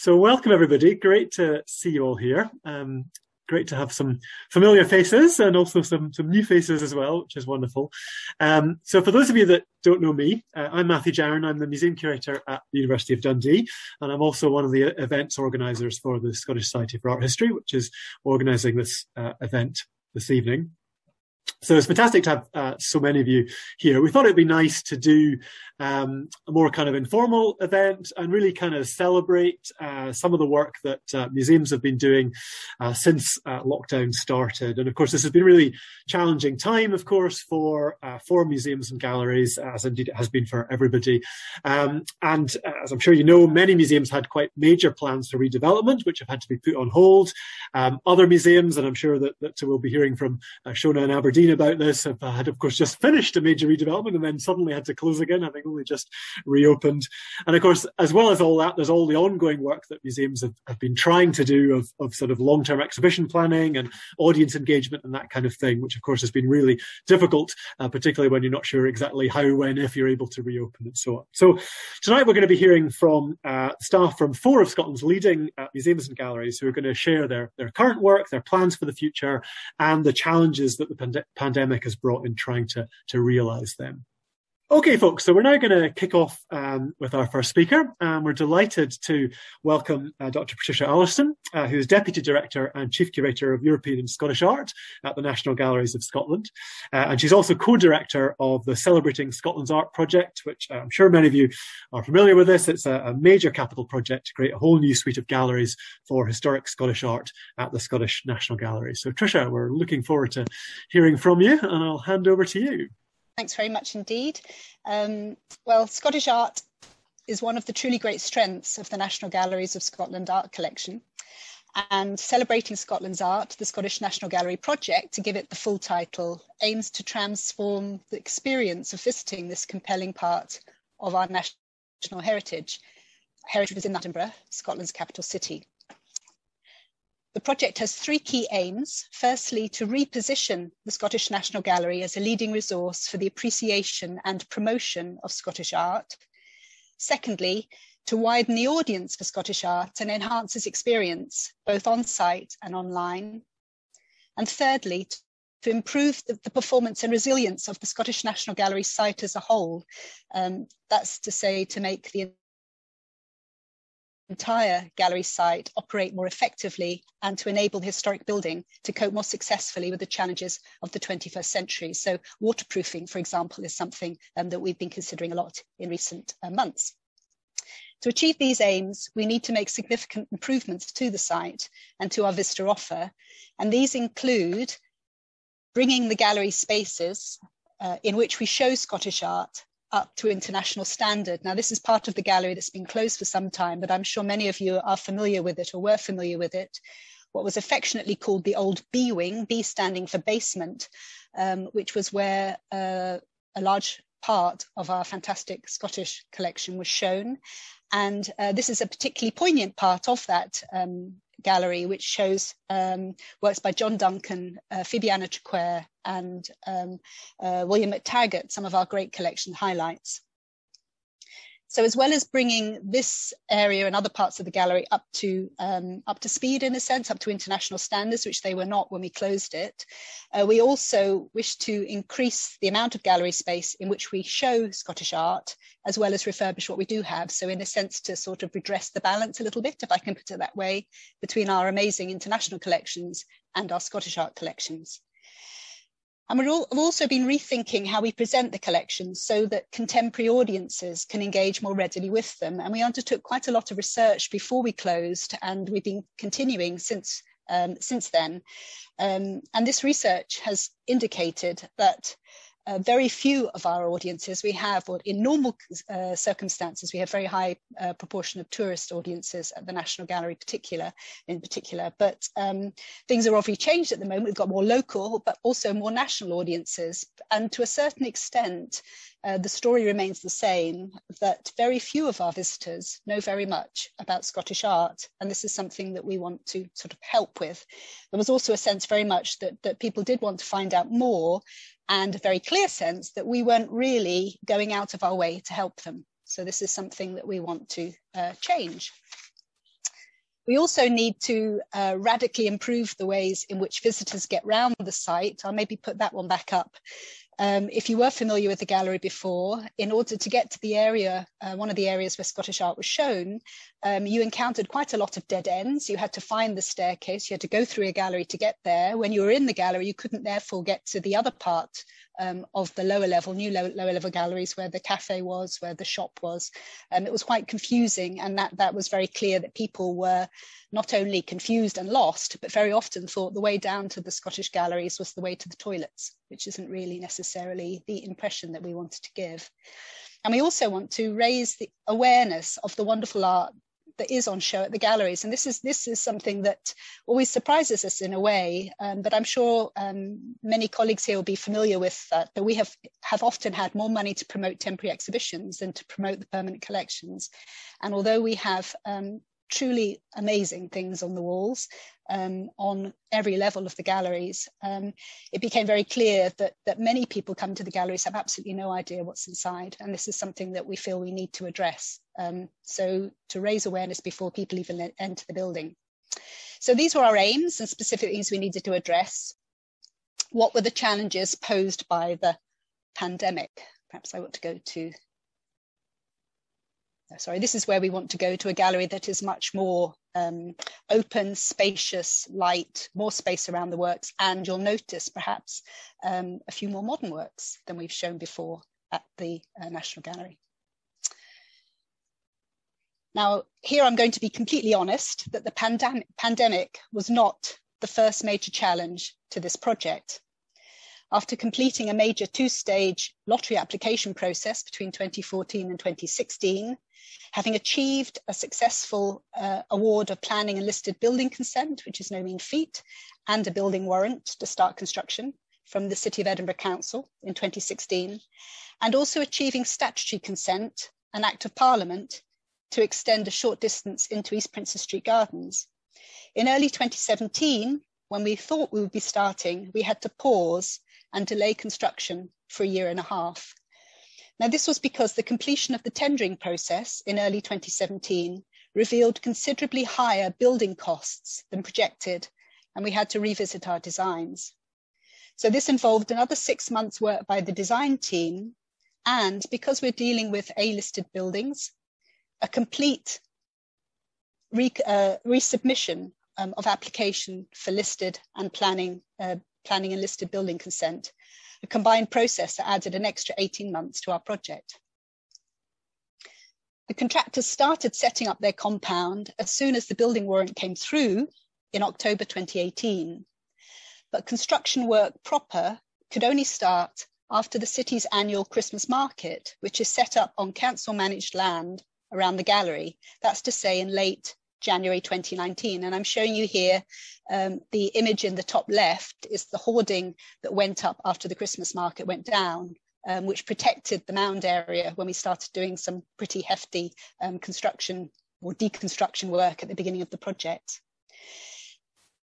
So welcome everybody. Great to see you all here. Um, great to have some familiar faces and also some, some new faces as well, which is wonderful. Um, so for those of you that don't know me, uh, I'm Matthew Jarron. I'm the museum curator at the University of Dundee, and I'm also one of the events organisers for the Scottish Society for Art History, which is organising this uh, event this evening. So it's fantastic to have uh, so many of you here. We thought it'd be nice to do um, a more kind of informal event and really kind of celebrate uh, some of the work that uh, museums have been doing uh, since uh, lockdown started. And of course, this has been a really challenging time, of course, for uh, for museums and galleries, as indeed it has been for everybody. Um, and as I'm sure you know, many museums had quite major plans for redevelopment, which have had to be put on hold. Um, other museums, and I'm sure that, that we'll be hearing from Shona and Aberdeen about this, have had, of course, just finished a major redevelopment and then suddenly had to close again. I think only just reopened. And of course, as well as all that, there's all the ongoing work that museums have, have been trying to do of, of sort of long-term exhibition planning and audience engagement and that kind of thing, which of course has been really difficult, uh, particularly when you're not sure exactly how, when, if you're able to reopen and so on. So tonight we're going to be hearing from uh, staff from four of Scotland's leading uh, museums and galleries who are going to share their, their current work, their plans for the future, and the challenges that the pand- pandemic has brought in trying to, to realise them. Okay, folks, so we're now going to kick off um, with our first speaker. And we're delighted to welcome uh, Dr. Patricia Allerston, uh, who is Deputy Director and Chief Curator of European and Scottish Art at the National Galleries of Scotland. Uh, and she's also co-director of the Celebrating Scotland's Art project, which I'm sure many of you are familiar with this. It's a, a major capital project to create a whole new suite of galleries for historic Scottish art at the Scottish National Gallery. So, Tricia, we're looking forward to hearing from you, and I'll hand over to you. Thanks very much indeed. Um, well, Scottish art is one of the truly great strengths of the National Galleries of Scotland art collection. And celebrating Scotland's art, the Scottish National Gallery project, to give it the full title, aims to transform the experience of visiting this compelling part of our national heritage. Heritage is in Edinburgh, Scotland's capital city. The project has three key aims. Firstly, to reposition the Scottish National Gallery as a leading resource for the appreciation and promotion of Scottish art. Secondly, to widen the audience for Scottish art and enhance its experience, both on site and online. And thirdly, to improve the, performance and resilience of the Scottish National Gallery site as a whole. Um, that's to say, to make the entire gallery site operate more effectively and to enable the historic building to cope more successfully with the challenges of the 21st century. So waterproofing, for example, is something um, that we've been considering a lot in recent uh, months. To achieve these aims, we need to make significant improvements to the site and to our visitor offer. And these include bringing the gallery spaces uh, in which we show Scottish art up to international standard. Now, this is part of the gallery that's been closed for some time, but I'm sure many of you are familiar with it or were familiar with it. What was affectionately called the old B wing, B standing for basement, um, which was where uh, a large part of our fantastic Scottish collection was shown. And uh, this is a particularly poignant part of that um, gallery, which shows um, works by John Duncan, uh, Phoebe Anna Traquair, and um, uh, William McTaggart, some of our great collection highlights. So as well as bringing this area and other parts of the gallery up to um, up to speed in a sense, up to international standards, which they were not when we closed it, uh, we also wish to increase the amount of gallery space in which we show Scottish art, as well as refurbish what we do have. So in a sense, to sort of redress the balance a little bit, if I can put it that way, between our amazing international collections and our Scottish art collections. And we've also been rethinking how we present the collections so that contemporary audiences can engage more readily with them. And we undertook quite a lot of research before we closed, and we've been continuing since um, since then. Um, and this research has indicated that uh, very few of our audiences we have, or in normal uh, circumstances, we have very high uh, proportion of tourist audiences at the National Gallery, particular in particular. But um, things are obviously changed at the moment. We've got more local, but also more national audiences, and to a certain extent, uh, the story remains the same that very few of our visitors know very much about Scottish art. And this is something that we want to sort of help with. There was also a sense very much that, that people did want to find out more and a very clear sense that we weren't really going out of our way to help them. So this is something that we want to uh, change. We also need to uh, radically improve the ways in which visitors get round the site. I'll maybe put that one back up. Um, if you were familiar with the gallery before, in order to get to the area, uh, one of the areas where Scottish art was shown, um, you encountered quite a lot of dead ends. You had to find the staircase, you had to go through a gallery to get there. When you were in the gallery, you couldn't therefore get to the other part um, of the lower level, new low, lower level galleries where the cafe was, where the shop was. Um, it was quite confusing, and that, that was very clear that people were not only confused and lost, but very often thought the way down to the Scottish galleries was the way to the toilets, which isn't really necessarily the impression that we wanted to give. And we also want to raise the awareness of the wonderful art that is on show at the galleries. And this is this is something that always surprises us in a way. Um, but I'm sure um, many colleagues here will be familiar with that. That we have have often had more money to promote temporary exhibitions than to promote the permanent collections. And although we have um, truly amazing things on the walls um, on every level of the galleries, um, it became very clear that, that many people come to the galleries have absolutely no idea what's inside. And this is something that we feel we need to address. Um, so to raise awareness before people even enter the building. So these were our aims and specific things we needed to address. What were the challenges posed by the pandemic? Perhaps I want to go to sorry, this is where we want to go to a gallery that is much more um, open, spacious, light, more space around the works. And you'll notice perhaps um, a few more modern works than we've shown before at the uh, National Gallery. Now, here I'm going to be completely honest that the pandem pandemic was not the first major challenge to this project. After completing a major two-stage lottery application process between 2014 and 2016, having achieved a successful uh, award of planning and listed building consent, which is no mean feat, and a building warrant to start construction from the City of Edinburgh Council in 2016, and also achieving statutory consent, an Act of Parliament, to extend a short distance into East Princes Street Gardens. In early 2017, when we thought we would be starting, we had to pause and delay construction for a year and a half. Now, this was because the completion of the tendering process in early 2017 revealed considerably higher building costs than projected, and we had to revisit our designs. So this involved another six months work by the design team. And because we're dealing with A-listed buildings, a complete re, uh, resubmission um, of application for listed and planning uh, planning and listed building consent, a combined process that added an extra 18 months to our project. The contractors started setting up their compound as soon as the building warrant came through in October 2018. But construction work proper could only start after the city's annual Christmas market, which is set up on council managed land around the gallery. That's to say in late January 2019. And I'm showing you here um, the image in the top left is the hoarding that went up after the Christmas market went down, um, which protected the mound area when we started doing some pretty hefty um, construction or deconstruction work at the beginning of the project.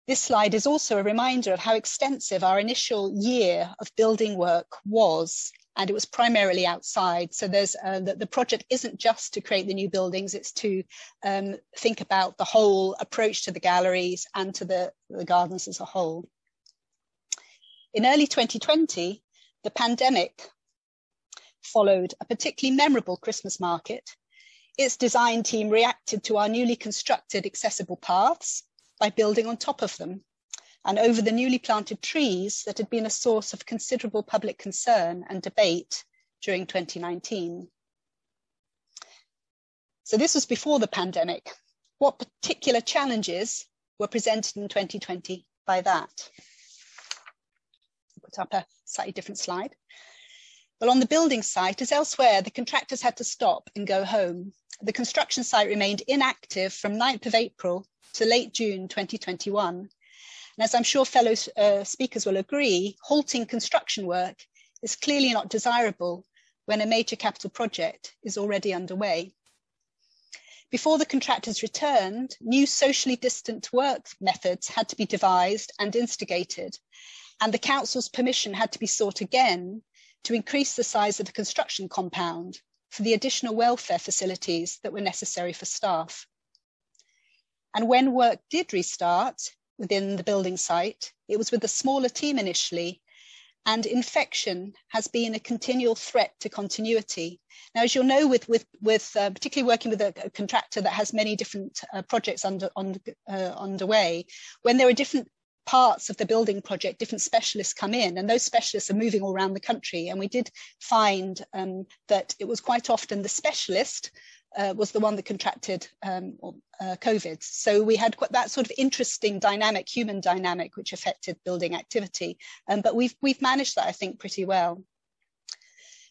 This slide is also a reminder of how extensive our initial year of building work was and it was primarily outside. So there's uh, the, the, project isn't just to create the new buildings, it's to um, think about the whole approach to the galleries and to the, the gardens as a whole. In early 2020, the pandemic followed a particularly memorable Christmas market. Its design team reacted to our newly constructed accessible paths by building on top of them and over the newly planted trees that had been a source of considerable public concern and debate during 2019. So this was before the pandemic. What particular challenges were presented in 2020 by that? Put up a slightly different slide. Well, on the building site, as elsewhere, the contractors had to stop and go home. The construction site remained inactive from 9th of April to late June 2021 and as I'm sure fellow uh, speakers will agree, halting construction work is clearly not desirable when a major capital project is already underway. Before the contractors returned, new socially distant work methods had to be devised and instigated, and the council's permission had to be sought again to increase the size of the construction compound for the additional welfare facilities that were necessary for staff. And when work did restart within the building site, it was with a smaller team initially, and infection has been a continual threat to continuity. Now, as you'll know, with, with, with uh, particularly working with a, a, contractor that has many different uh, projects under, on, uh, underway, when there are different parts of the building project, different specialists come in, and those specialists are moving all around the country. And we did find um, that it was quite often the specialist uh, was the one that contracted um, uh, COVID. So we had that sort of interesting dynamic, human dynamic, which affected building activity. Um, but we've, we've managed that, I think, pretty well.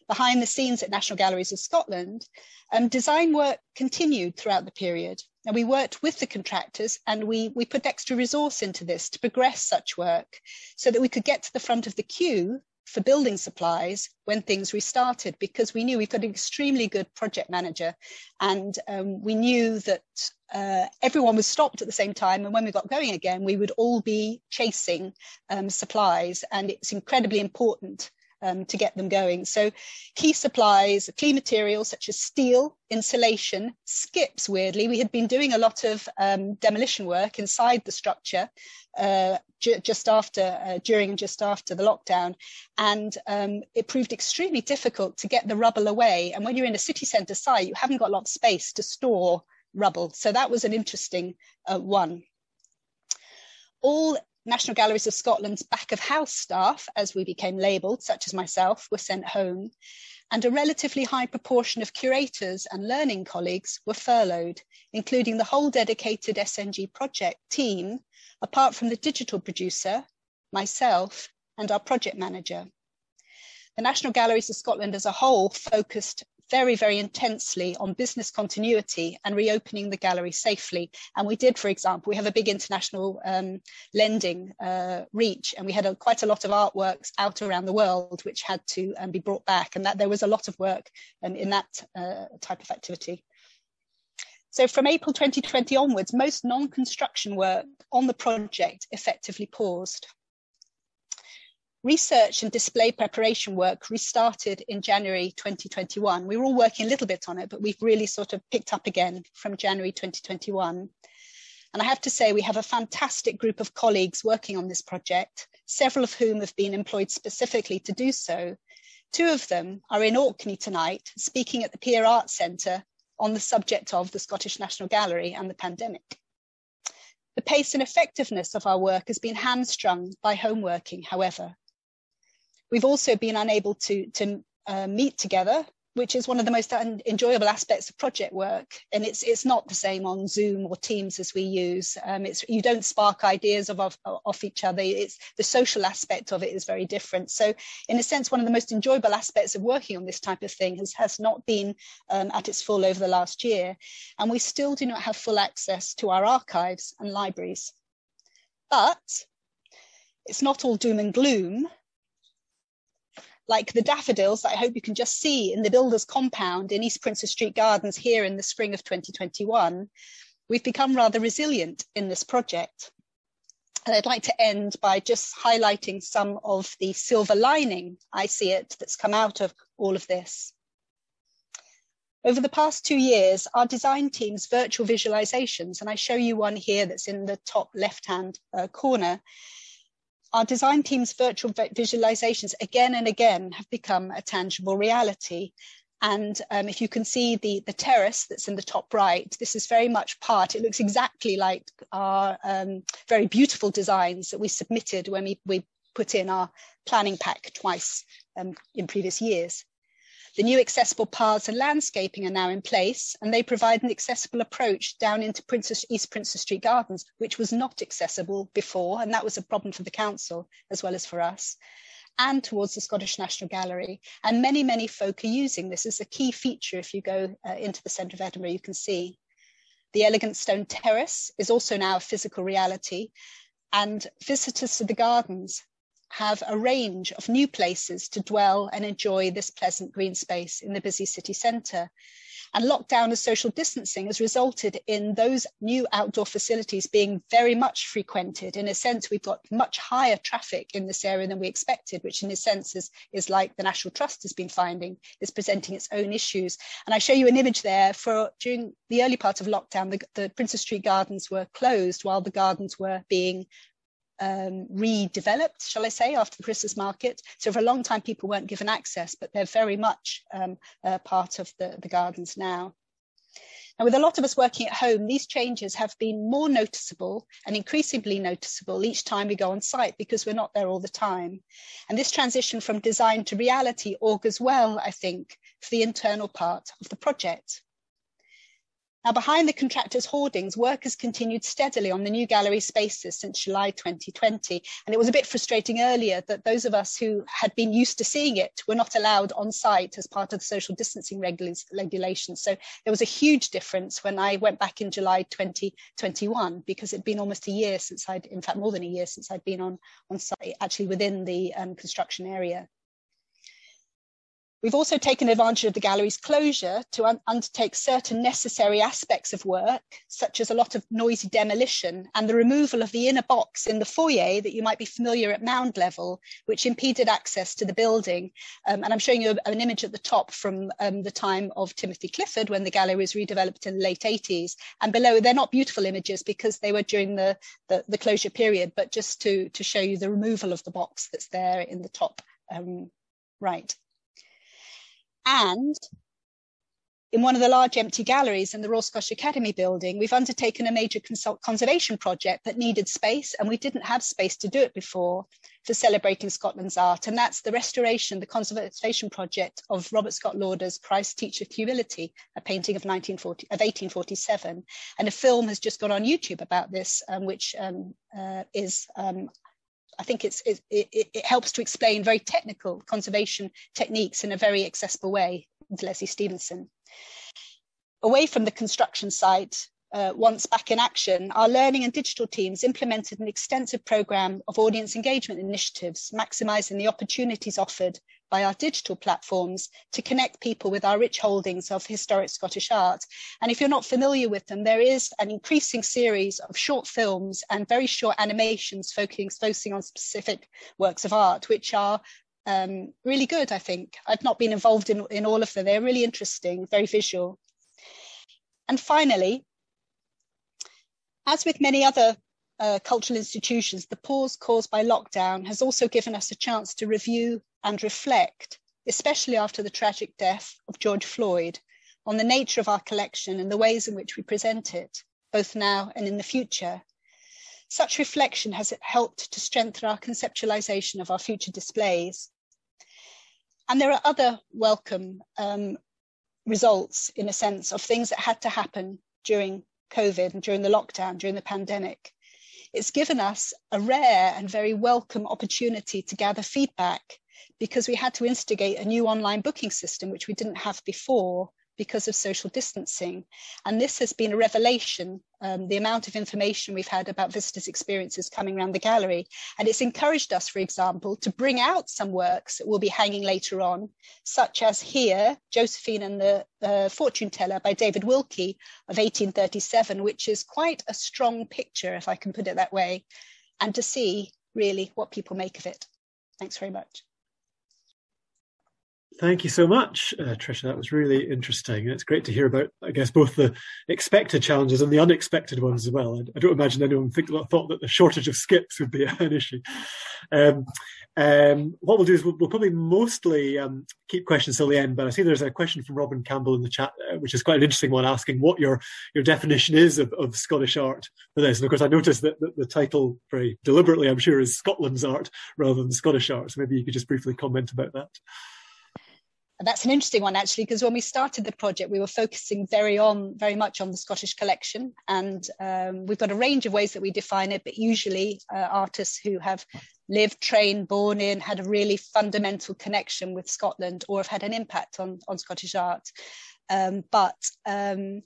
Behind the scenes at National Galleries of Scotland, um, design work continued throughout the period. And we worked with the contractors and we, we put extra resource into this to progress such work so that we could get to the front of the queue for building supplies when things restarted because we knew we've got an extremely good project manager. And um, we knew that uh, everyone was stopped at the same time. And when we got going again we would all be chasing um, supplies. And it's incredibly important um, to get them going. So key supplies, key materials such as steel, insulation, skips, weirdly. We had been doing a lot of um, demolition work inside the structure uh, just after, uh, during and just after the lockdown. And um, it proved extremely difficult to get the rubble away. And when you're in a city centre site, you haven't got a lot of space to store rubble. So that was an interesting uh, one. All National Galleries of Scotland's back of house staff, as we became labelled, such as myself, were sent home, and a relatively high proportion of curators and learning colleagues were furloughed, including the whole dedicated SNG project team, apart from the digital producer, myself, and our project manager. The National Galleries of Scotland as a whole focused very, very intensely on business continuity and reopening the gallery safely. And we did, for example, we have a big international um, lending uh, reach, and we had a, quite a lot of artworks out around the world which had to um, be brought back, and that there was a lot of work um, in that uh, type of activity. So from April 2020 onwards, most non-construction work on the project effectively paused. Research and display preparation work restarted in January 2021. We were all working a little bit on it, but we've really sort of picked up again from January 2021. And I have to say, we have a fantastic group of colleagues working on this project, several of whom have been employed specifically to do so. Two of them are in Orkney tonight, speaking at the Pier Arts Centre on the subject of the Scottish National Gallery and the pandemic. The pace and effectiveness of our work has been hamstrung by home working, however, We've also been unable to, to uh, meet together, which is one of the most enjoyable aspects of project work. And it's, it's not the same on Zoom or Teams as we use. Um, it's, you don't spark ideas of, of, off each other. It's, the social aspect of it is very different. So in a sense, one of the most enjoyable aspects of working on this type of thing has, has not been um, at its full over the last year. And we still do not have full access to our archives and libraries. But it's not all doom and gloom like the daffodils that I hope you can just see in the builder's compound in East Princes Street Gardens here in the spring of 2021, we've become rather resilient in this project. And I'd like to end by just highlighting some of the silver lining, I see it, that's come out of all of this. Over the past two years, our design team's virtual visualizations, and I show you one here that's in the top left-hand uh, corner, our design team's virtual visualizations again and again have become a tangible reality. And um, if you can see the, the terrace that's in the top right, this is very much part, it looks exactly like our um, very beautiful designs that we submitted when we, we put in our planning pack twice um, in previous years. The new accessible paths and landscaping are now in place, and they provide an accessible approach down into Princess, East Princes Street Gardens, which was not accessible before, and that was a problem for the council as well as for us and towards the Scottish National Gallery. And many, many folk are using this as a key feature. If you go uh, into the centre of Edinburgh, you can see. The elegant stone terrace is also now a physical reality. And visitors to the gardens have a range of new places to dwell and enjoy this pleasant green space in the busy city centre. And lockdown and social distancing has resulted in those new outdoor facilities being very much frequented. In a sense, we've got much higher traffic in this area than we expected, which in a sense is, is like the National Trust has been finding, is presenting its own issues. And I show you an image there for during the early part of lockdown, the, the Princes Street Gardens were closed while the gardens were being um, redeveloped, shall I say, after the Christmas market. So for a long time, people weren't given access, but they're very much um, part of the, the gardens now. Now, with a lot of us working at home, these changes have been more noticeable and increasingly noticeable each time we go on site because we're not there all the time. And this transition from design to reality augurs well, I think, for the internal part of the project. Now, behind the contractor's hoardings, work has continued steadily on the new gallery spaces since July 2020. And it was a bit frustrating earlier that those of us who had been used to seeing it were not allowed on site as part of the social distancing regulations. So there was a huge difference when I went back in July 2021 because it'd been almost a year since I'd, in fact, more than a year since I'd been on, on site, actually within the um, construction area. We've also taken advantage of the gallery's closure to un undertake certain necessary aspects of work, such as a lot of noisy demolition and the removal of the inner box in the foyer that you might be familiar at mound level, which impeded access to the building. Um, and I'm showing you an image at the top from um, the time of Timothy Clifford when the gallery was redeveloped in the late 80s. And below, they're not beautiful images because they were during the, the, the closure period, but just to, to show you the removal of the box that's there in the top um, right. And in one of the large empty galleries in the Royal Scottish Academy building, we've undertaken a major conservation project that needed space, and we didn't have space to do it before for celebrating Scotland's art. And that's the restoration, the conservation project of Robert Scott Lauder's Christ Teacheth Humility, a painting of, 1940, of 1847. And a film has just gone on YouTube about this, um, which um, uh, is um, I think it's, it, it, it, helps to explain very technical conservation techniques in a very accessible way Lesley Stevenson. Away from the construction site, uh, once back in action, our learning and digital teams implemented an extensive program of audience engagement initiatives, maximizing the opportunities offered by our digital platforms to connect people with our rich holdings of historic Scottish art. And if you're not familiar with them, there is an increasing series of short films and very short animations focusing, on specific works of art, which are um, really good, I think. I've not been involved in, in all of them. They're really interesting, very visual. And finally, as with many other uh, cultural institutions, the pause caused by lockdown has also given us a chance to review and reflect, especially after the tragic death of George Floyd, on the nature of our collection and the ways in which we present it, both now and in the future. Such reflection has helped to strengthen our conceptualization of our future displays. And there are other welcome um, results, in a sense, of things that had to happen during COVID and during the lockdown, during the pandemic. It's given us a rare and very welcome opportunity to gather feedback because we had to instigate a new online booking system, which we didn't have before because of social distancing. And this has been a revelation, um, the amount of information we've had about visitors' experiences coming around the gallery. And it's encouraged us, for example, to bring out some works that will be hanging later on, such as here, Josephine and the uh, Fortune Teller by David Wilkie of 1837, which is quite a strong picture, if I can put it that way, and to see really what people make of it. Thanks very much. Thank you so much, uh, Trisha. That was really interesting. And it's great to hear about, I guess, both the expected challenges and the unexpected ones as well. I, I don't imagine anyone think, thought that the shortage of skips would be an issue. Um, um, what we'll do is we'll, we'll probably mostly um, keep questions till the end, but I see there's a question from Robin Campbell in the chat, uh, which is quite an interesting one, asking what your your definition is of, of Scottish art for this. And of course, I noticed that the, the title, very deliberately, I'm sure, is Scotland's art rather than Scottish art. So maybe you could just briefly comment about that that's an interesting one actually because when we started the project we were focusing very on very much on the scottish collection. And um, we've got a range of ways that we define it but usually uh, artists who have lived trained born in had a really fundamental connection with scotland or have had an impact on on scottish art. Um, but um,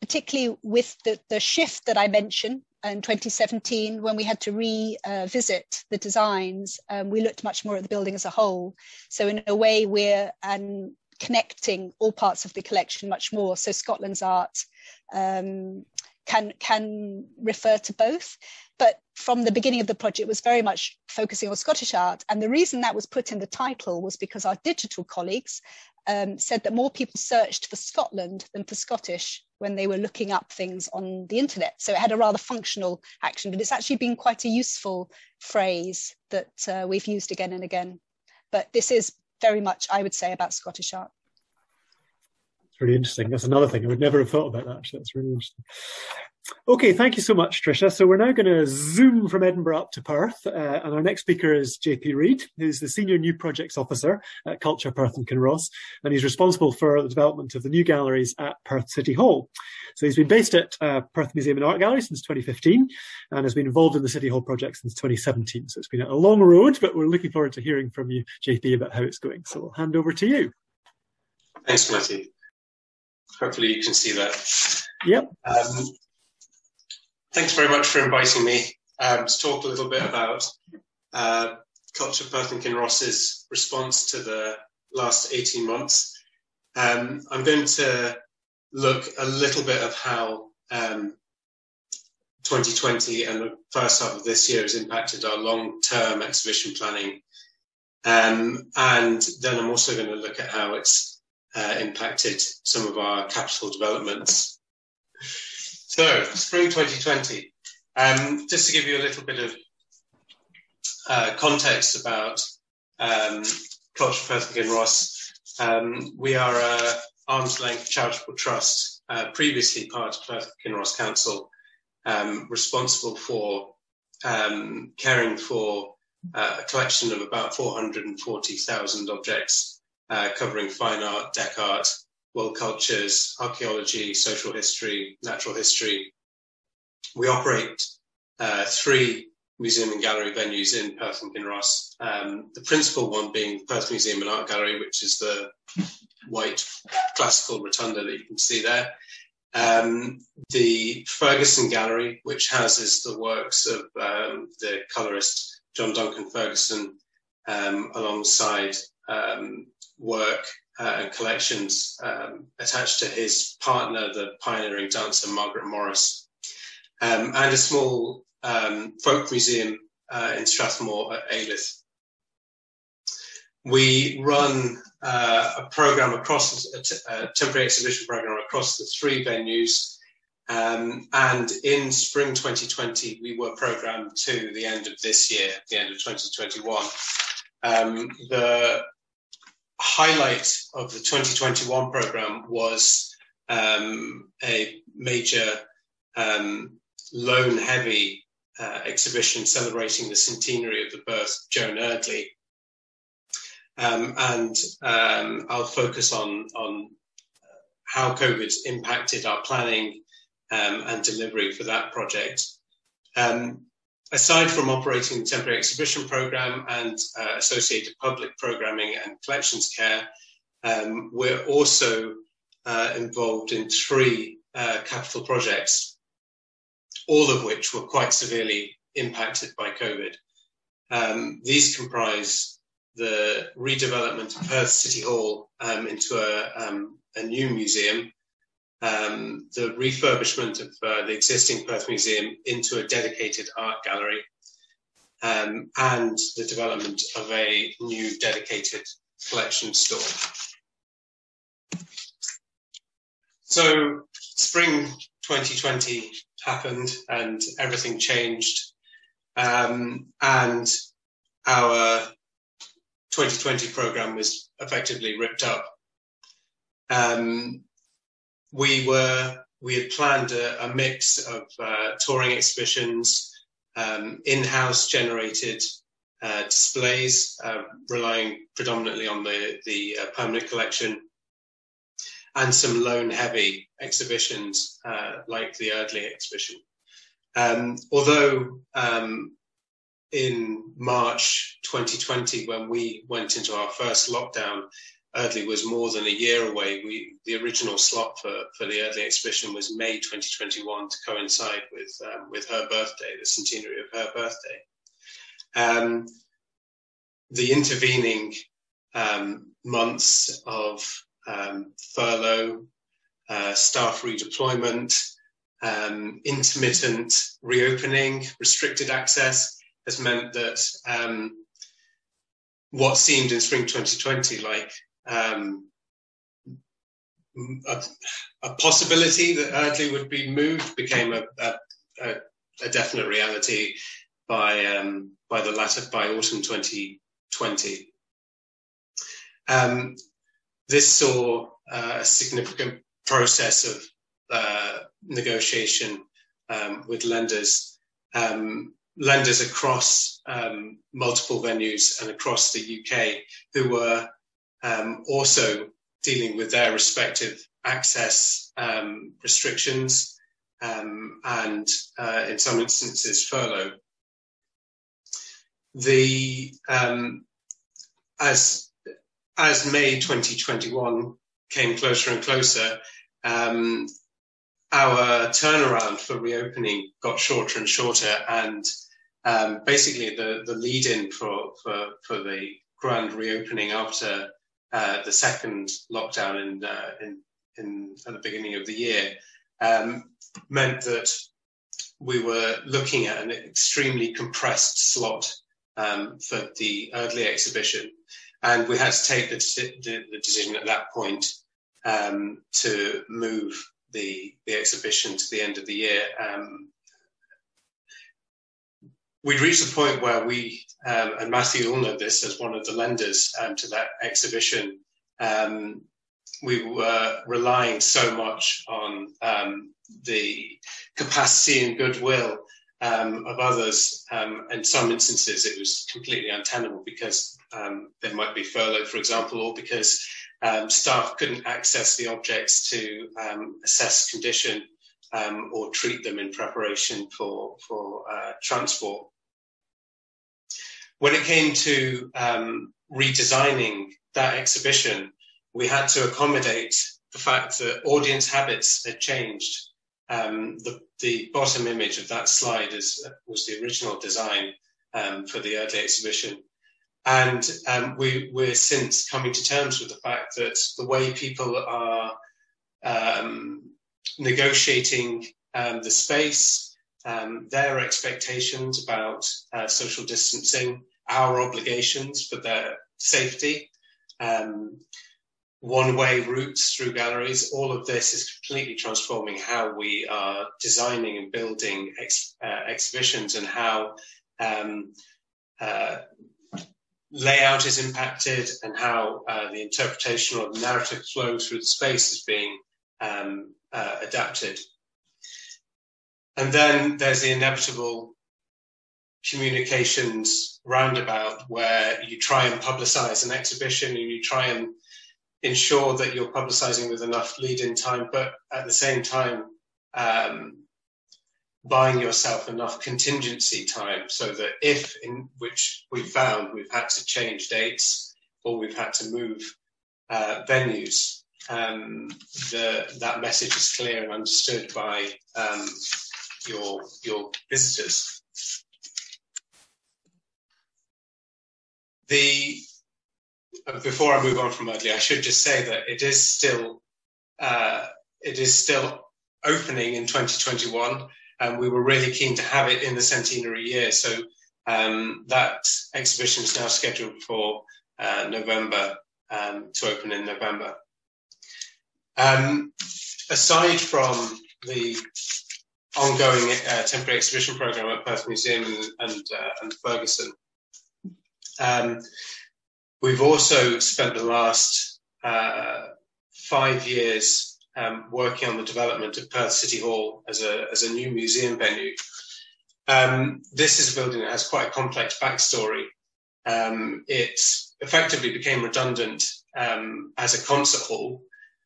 particularly with the, the shift that I mentioned in 2017 when we had to revisit the designs um, we looked much more at the building as a whole so in a way we're and connecting all parts of the collection much more. So Scotland's art um, can can refer to both. But from the beginning of the project, was very much focusing on Scottish art. And the reason that was put in the title was because our digital colleagues um, said that more people searched for Scotland than for Scottish when they were looking up things on the internet. So it had a rather functional action, but it's actually been quite a useful phrase that uh, we've used again and again. But this is very much, I would say, about Scottish art. Really interesting. That's another thing. I would never have thought about that, actually. That's really interesting. Okay, thank you so much, Tricia. So we're now going to zoom from Edinburgh up to Perth, uh, and our next speaker is JP Reid, who's the Senior New Projects Officer at Culture Perth and Kinross, and he's responsible for the development of the new galleries at Perth City Hall. So he's been based at uh, Perth Museum and Art Gallery since 2015, and has been involved in the City Hall project since 2017. So it's been a long road, but we're looking forward to hearing from you, JP, about how it's going. So we'll hand over to you. Thanks, Matthew. Hopefully you can see that. Yep. Um, thanks very much for inviting me um, to talk a little bit about uh, Culture Perth and Kinross's response to the last 18 months. Um, I'm going to look a little bit of how um, 2020 and the first half of this year has impacted our long-term exhibition planning. Um, and then I'm also going to look at how it's uh, impacted some of our capital developments. So, spring 2020. Um, just to give you a little bit of uh, context about um, Culture and Kinross, um, we are a arm's length charitable trust, uh, previously part of Perth Kinross Council, um, responsible for um, caring for uh, a collection of about 440,000 objects, uh, covering fine art, deck art, world cultures, archaeology, social history, natural history. We operate uh, three museum and gallery venues in Perth and Kinross. Um, the principal one being Perth Museum and Art Gallery, which is the white classical rotunda that you can see there. Um, the Ferguson Gallery, which houses the works of um, the colorist John Duncan Ferguson, um, alongside um, work uh, and collections um, attached to his partner, the pioneering dancer Margaret Morris, um, and a small um, folk museum uh, in Strathmore at Alyth. We run uh, a program across a, t- a temporary exhibition program across the three venues. Um, and in spring 2020, we were programmed to the end of this year, the end of 2021. Um, the highlight of the 2021 program was um, a major um, loan heavy uh, exhibition celebrating the centenary of the birth of Joan Eardley. Um, and um, I'll focus on, on how COVID's impacted our planning um, and delivery for that project. Um, aside from operating the temporary exhibition program and uh, associated public programming and collections care, um, we're also uh, involved in three uh, capital projects, all of which were quite severely impacted by COVID. Um, these comprise the redevelopment of Perth City Hall um, into a, um, a, new museum, um, the refurbishment of uh, the existing Perth Museum into a dedicated art gallery, um, and the development of a new dedicated collection store. So, spring 2020 happened and everything changed. Um, and our 2020 program was effectively ripped up. Um, we were we had planned a, a mix of uh, touring exhibitions, um, in-house generated uh, displays, uh, relying predominantly on the the uh, permanent collection, and some loan-heavy exhibitions uh, like the Eardley exhibition. Um, although um, in March 2020, when we went into our first lockdown, Eardley was more than a year away. We, the original slot for, for the Eardley exhibition was May 2021 to coincide with, um, with her birthday, the centenary of her birthday. Um, the intervening um, months of um, furlough, uh, staff redeployment, um, intermittent reopening, restricted access has meant that um, what seemed in spring 2020 like um, a, a, possibility that Eardley would be moved became a, a, a definite reality by um, by the latter by autumn 2020. Um, this saw uh, a significant process of uh, negotiation um, with lenders, um, lenders across um, multiple venues and across the UK who were um, also dealing with their respective access um, restrictions um, and, uh, in some instances, furlough. The as as May 2021 came closer and closer, um, our turnaround for reopening got shorter and shorter, and um, basically the the lead in for for for the grand reopening after uh, the second lockdown in, uh, in in at the beginning of the year um, meant that we were looking at an extremely compressed slot um, for the Eardley exhibition, and we had to take the, the, the decision at that point um, to move the, the exhibition to the end of the year. Um, we'd reached a point where we, um, and Matthew will know this as one of the lenders um, to that exhibition, um, we were relying so much on um, the capacity and goodwill um, of others. Um, in some instances, it was completely untenable because there might be furlough, for example, or because staff couldn't access the objects to assess condition um, or treat them in preparation for, for uh, transport. When it came to um, redesigning that exhibition, we had to accommodate the fact that audience habits had changed. Um, the, the, bottom image of that slide is, was the original design um, for the Eardley exhibition. And um, we, we're since coming to terms with the fact that the way people are um, negotiating um, the space, um, their expectations about uh, social distancing, our obligations for their safety, um, one way routes through galleries, all of this is completely transforming how we are designing and building ex, uh, exhibitions and how um, uh, layout is impacted and how uh, the interpretation or the narrative flow through the space is being um, uh, adapted. And then there's the inevitable communications roundabout where you try and publicize an exhibition and you try and ensure that you're publicizing with enough lead in time, but at the same time, um, buying yourself enough contingency time so that if in which we found we've had to change dates or we've had to move uh, venues, um, the, that message is clear and understood by um, your your visitors. The before I move on from Eardley, I should just say that it is still uh, it is still opening in 2021 and we were really keen to have it in the centenary year. So um, that exhibition is now scheduled for uh, November um, to open in November. Um, aside from the ongoing uh, temporary exhibition program at Perth Museum and, and, uh, and Ferguson, um, we've also spent the last uh, five years um, working on the development of Perth City Hall as a, as a new museum venue. Um, this is a building that has quite a complex backstory. Um, it effectively became redundant um, as a concert hall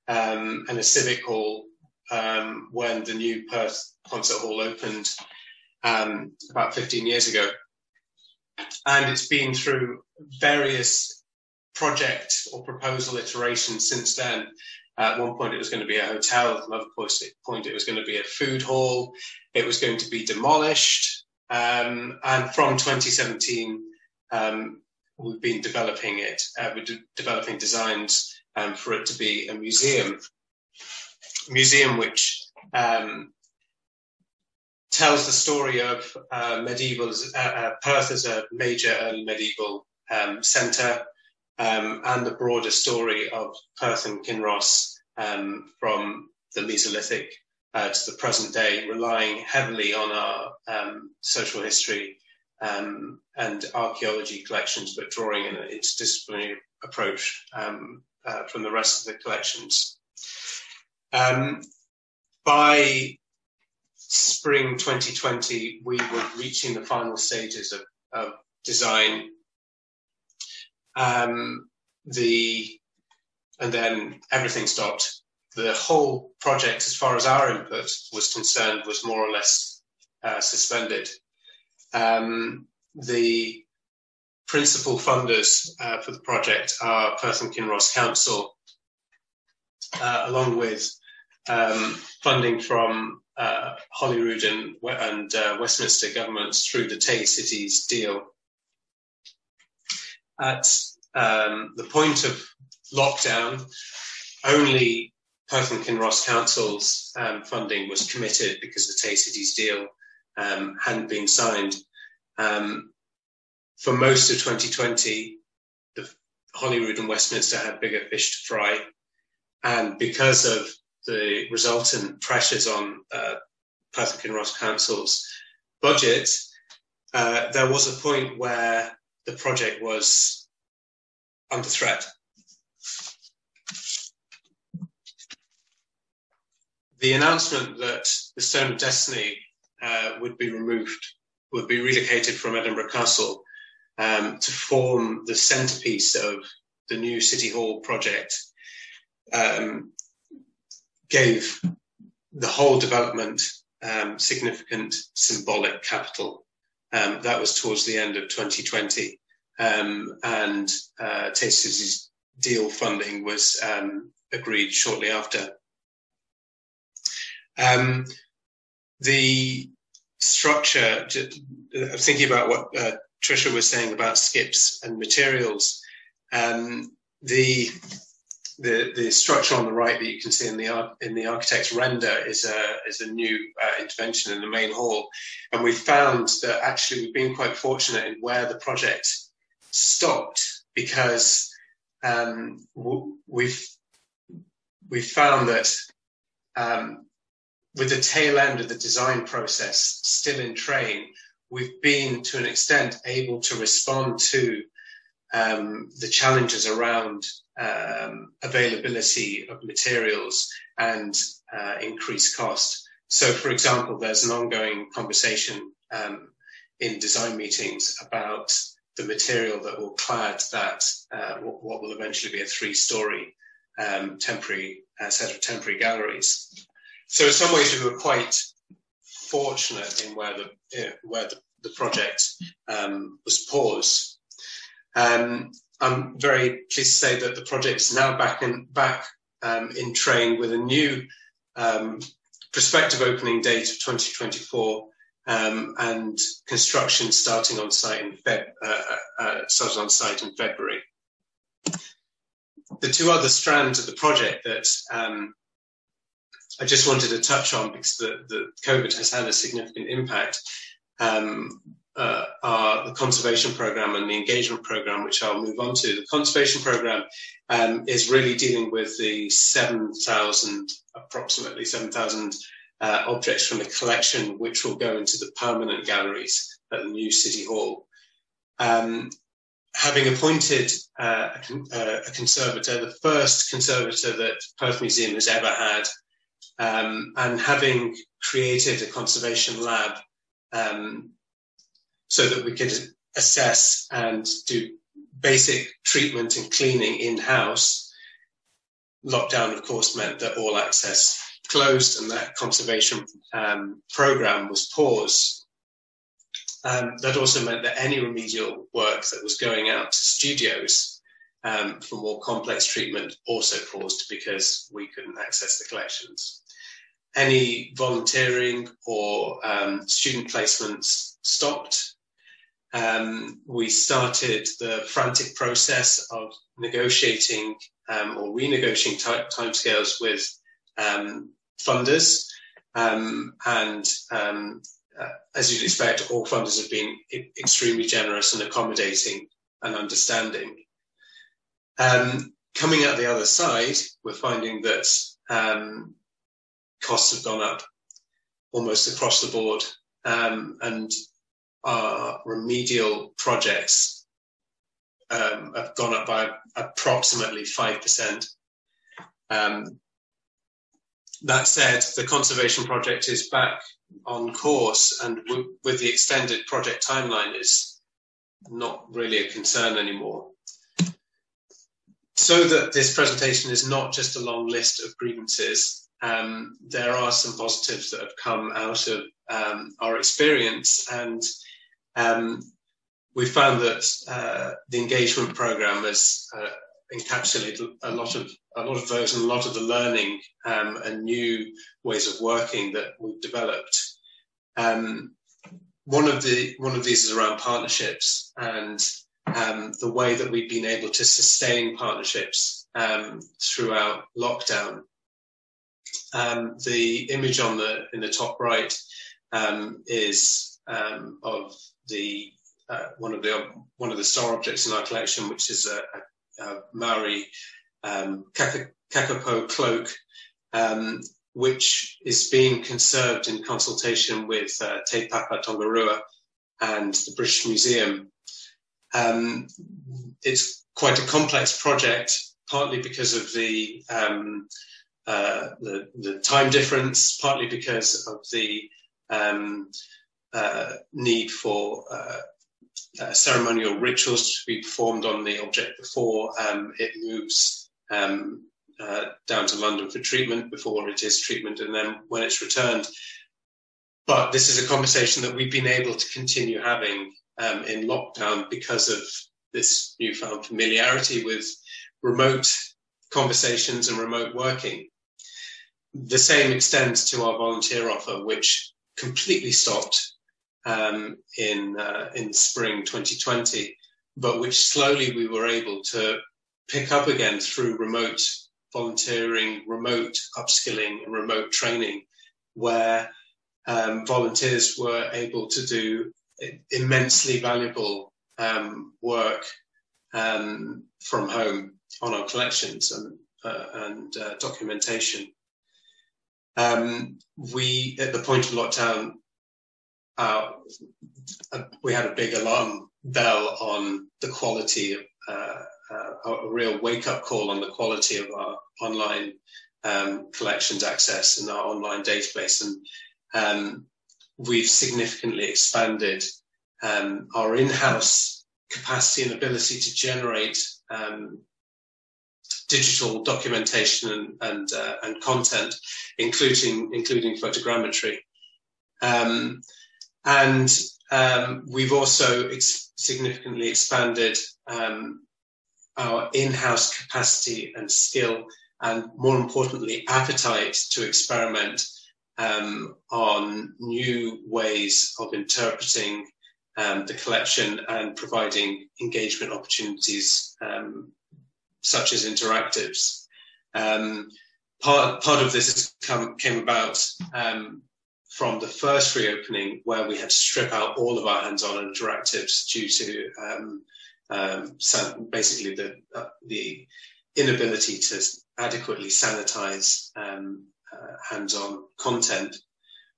um, and a civic hall um, when the new Perth Concert Hall opened about 15 years ago. And it's been through various project or proposal iterations since then. At one point, it was going to be a hotel. At another point, it was going to be a food hall. It was going to be demolished. Um, and from 2017, um, we've been developing it. Uh, we're de- developing designs um, for it to be a museum, museum which um, tells the story of uh, medieval uh, uh, Perth as a major early medieval um, centre, um, and the broader story of Perth and Kinross um, from the Mesolithic uh, to the present day, relying heavily on our social history um, and archaeology collections, but drawing an interdisciplinary approach um, uh, from the rest of the collections. Um, by spring 2020, we were reaching the final stages of, of design. Um, the and then everything stopped. The whole project, as far as our input was concerned, was more or less uh, suspended. Um, the principal funders uh, for the project are Perth and Kinross Council, uh, along with um, funding from uh, Holyrood and, and uh, Westminster governments through the Tay Cities deal. At um, the point of lockdown, only Perth and Kinross Council's um, funding was committed because the Tay Cities deal um, hadn't been signed. Um, for most of 2020, the Holyrood and Westminster had bigger fish to fry. And because of the resultant pressures on uh, and Kinross Council's budget, uh, there was a point where the project was under threat. The announcement that the Stone of Destiny uh, would be removed, would be relocated from Edinburgh Castle um, to form the centerpiece of the new City Hall project, um, gave the whole development um, significant symbolic capital. Um, that was towards the end of 2020. Um, and uh, City's deal funding was um, agreed shortly after. The structure, thinking about what uh, Trisha was saying about skips and materials, um, the the the structure on the right that you can see in the in the architect's render is a is a new uh, intervention in the main hall, and we found that actually we've been quite fortunate in where the project stopped because um, we've we've found that um, with the tail end of the design process still in train, we've been to an extent able to respond to um, the challenges around um, availability of materials and uh, increased cost. So, for example, there's an ongoing conversation um, in design meetings about the material that will clad that uh, what will eventually be a three-story um, temporary uh, set of temporary galleries. So, in some ways, we were quite fortunate in where the where the, the project um, was paused. Um, I'm very pleased to say that the project is now back in back um, in train with a new um, prospective opening date of 2024 um, and construction starting on site in Feb uh, uh, uh, started on site in February. The two other strands of the project that I just wanted to touch on because the, the COVID has had a significant impact um, uh, are the conservation program and the engagement program, which I'll move on to. The conservation program um, is really dealing with the 7,000, approximately 7,000 uh, objects from the collection, which will go into the permanent galleries at the new City Hall. Um, having appointed uh, a, uh, a, conservator, the first conservator that Perth Museum has ever had, um, and having created a conservation lab um, so that we could assess and do basic treatment and cleaning in house. Lockdown, of course, meant that all access closed and that conservation um, program was paused. Um, that also meant that any remedial work that was going out to studios um, for more complex treatment also paused because we couldn't access the collections any volunteering or um, student placements stopped. um, we started the frantic process of negotiating um, or renegotiating timescales with um, funders. Um, and um, uh, as you'd expect, all funders have been extremely generous and accommodating and understanding. Um, coming out the other side, we're finding that costs have gone up almost across the board. and our remedial projects um, have gone up by approximately 5%. Um, that said, the conservation project is back on course and w- with the extended project timeline is not really a concern anymore. So that this presentation is not just a long list of grievances, um, there are some positives that have come out of um, our experience and um, we found that uh, the engagement program has uh, encapsulated a lot of a lot of those and a lot of the learning um, and new ways of working that we've developed. Um, one of the one of these is around partnerships and um, the way that we've been able to sustain partnerships throughout lockdown. Um, the image on the in the top right um, is of the uh, one of the one of the star objects in our collection, which is a, a, a Maori um, kakapo cloak, um, which is being conserved in consultation with uh, Te Papa Tongarewa and the British Museum. Um, it's quite a complex project, partly because of the, um, uh, the, the time difference, partly because of the um, uh, need for uh, uh, ceremonial rituals to be performed on the object before um, it moves um, uh, down to London for treatment, before it is treatment, and then when it's returned. But this is a conversation that we've been able to continue having um, in lockdown because of this newfound familiarity with remote conversations and remote working. The same extends to our volunteer offer, which completely stopped um, in uh, in spring 2020, but which slowly we were able to pick up again through remote volunteering, remote upskilling, and remote training, where um, volunteers were able to do immensely valuable um, work um, from home on our collections and, uh, and uh, documentation. Um, we, at the point of lockdown, uh, we had a big alarm bell on the quality of uh, uh, a real wake up call on the quality of our online um, collections access and our online database. And um, we've significantly expanded um, our in house capacity and ability to generate um, digital documentation and, and, uh, and, content, including, including photogrammetry. Um, and um, we've also ex- significantly expanded um, our in-house capacity and skill, and more importantly, appetite to experiment um, on new ways of interpreting um, the collection and providing engagement opportunities um, such as interactives. Um, part part of this has come, came about um, from the first reopening where we had to strip out all of our hands-on interactives due to um, um, basically the uh, the inability to adequately sanitize um, uh, hands-on content.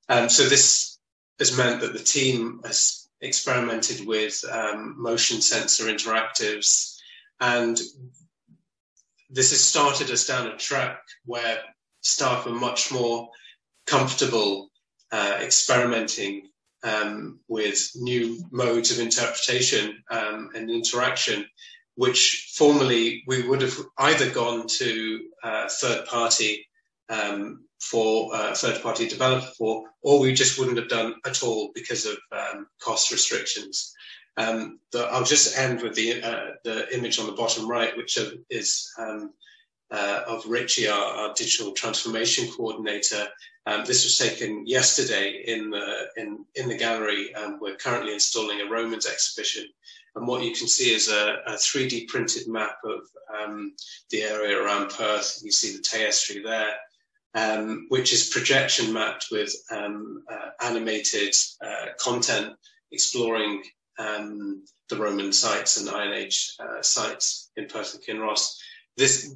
Um, so this has meant that the team has experimented with motion sensor interactives, and this has started us down a track where staff are much more comfortable uh, experimenting um, with new modes of interpretation um, and interaction, which formerly we would have either gone to uh, third party um, for uh, third party developer for, or we just wouldn't have done at all because of um, cost restrictions. Um, the, I'll just end with the uh, the image on the bottom right, which is um, uh, of Richie, our, our, digital transformation coordinator. Um, this was taken yesterday in the in in the gallery. Um, we're currently installing a Romans exhibition, and what you can see is a, a 3D printed map of um, the area around Perth. You see the Tay Estuary there. Um, which is projection mapped with um, uh, animated uh, content exploring um, the Roman sites and Iron Age uh, sites in Perth and Kinross. This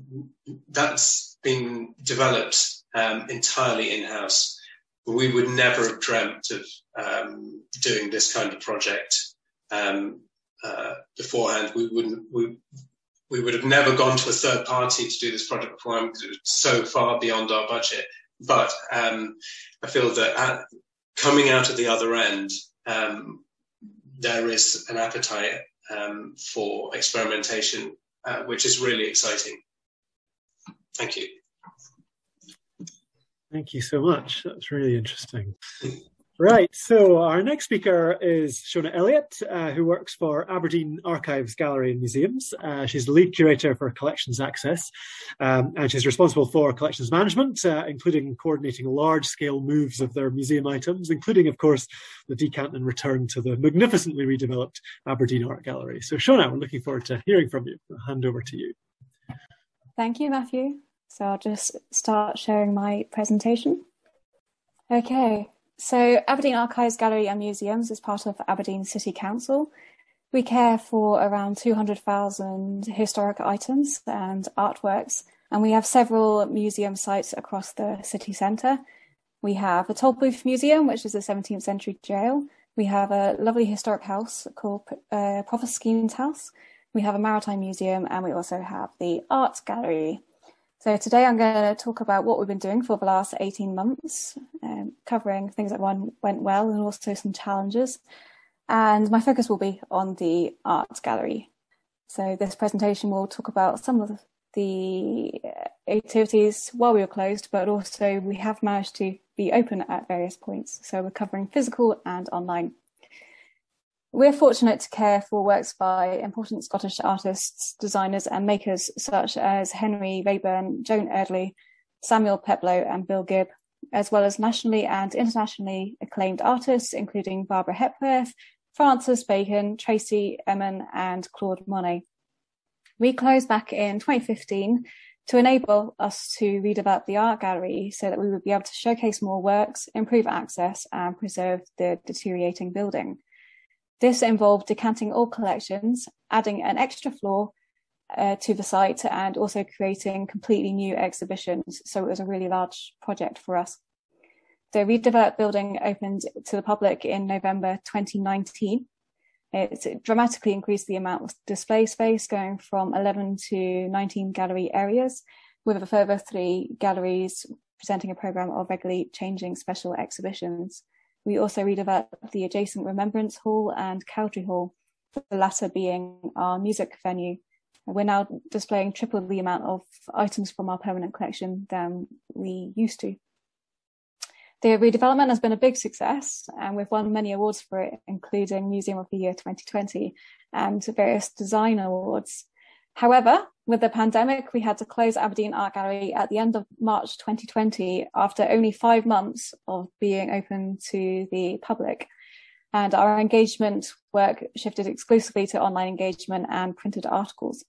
that's been developed um, entirely in house. We would never have dreamt of um, doing this kind of project um, uh, beforehand. We wouldn't. We, we would have never gone to a third party to do this project beforehand because it was so far beyond our budget. But um, I feel that at, coming out of the other end, um, there is an appetite um, for experimentation, uh, which is really exciting. Thank you. Thank you so much. That's really interesting. Right, so our next speaker is Shona Elliott, uh, who works for Aberdeen Archives Gallery and Museums. Uh, she's the lead curator for Collections Access, um, and she's responsible for collections management, uh, including coordinating large-scale moves of their museum items, including, of course, the decant and return to the magnificently redeveloped Aberdeen Art Gallery. So, Shona, we're looking forward to hearing from you. I'll hand over to you. Thank you, Matthew. So I'll just start sharing my presentation. Okay, so Aberdeen Archives Gallery and Museums is part of Aberdeen City Council. We care for around 200,000 historic items and artworks, and we have several museum sites across the city centre. We have a Tolbooth Museum, which is a 17th century jail. We have a lovely historic house called uh, Provost House. We have a maritime museum, and we also have the art gallery. So today I'm going to talk about what we've been doing for the last 18 months, um, covering things that went well and also some challenges. And my focus will be on the art gallery. So this presentation will talk about some of the activities while we were closed, but also we have managed to be open at various points. So we're covering physical and online. We're fortunate to care for works by important Scottish artists, designers, and makers such as Henry Raeburn, Joan Eardley, Samuel Peploe, and Bill Gibb, as well as nationally and internationally acclaimed artists, including Barbara Hepworth, Francis Bacon, Tracey Emin, and Claude Monet. We closed back in 2015 to enable us to redevelop the art gallery so that we would be able to showcase more works, improve access, and preserve the deteriorating building. This involved decanting all collections, adding an extra floor uh, to the site, and also creating completely new exhibitions. So it was a really large project for us. The redeveloped building opened to the public in November 2019. It dramatically increased the amount of display space, going from 11 to 19 gallery areas, with a further three galleries presenting a program of regularly changing special exhibitions. We also redeveloped the adjacent Remembrance Hall and Cowdray Hall, the latter being our music venue. We're now displaying triple the amount of items from our permanent collection than we used to. The redevelopment has been a big success and we've won many awards for it, including Museum of the Year 2020 and various design awards. However, with the pandemic, we had to close Aberdeen Art Gallery at the end of March 2020 after only five months of being open to the public. And our engagement work shifted exclusively to online engagement and printed articles.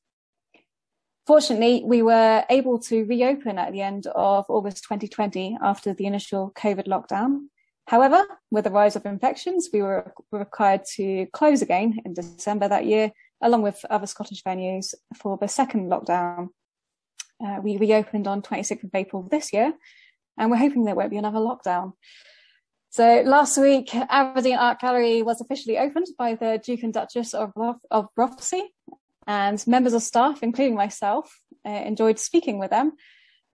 Fortunately, we were able to reopen at the end of August 2020 after the initial COVID lockdown. However, with the rise of infections, we were required to close again in December that year along with other Scottish venues for the second lockdown. Uh, we reopened on 26th of April this year, and we're hoping there won't be another lockdown. So last week, Aberdeen Art Gallery was officially opened by the Duke and Duchess of, of Rothesay, and members of staff, including myself, uh, enjoyed speaking with them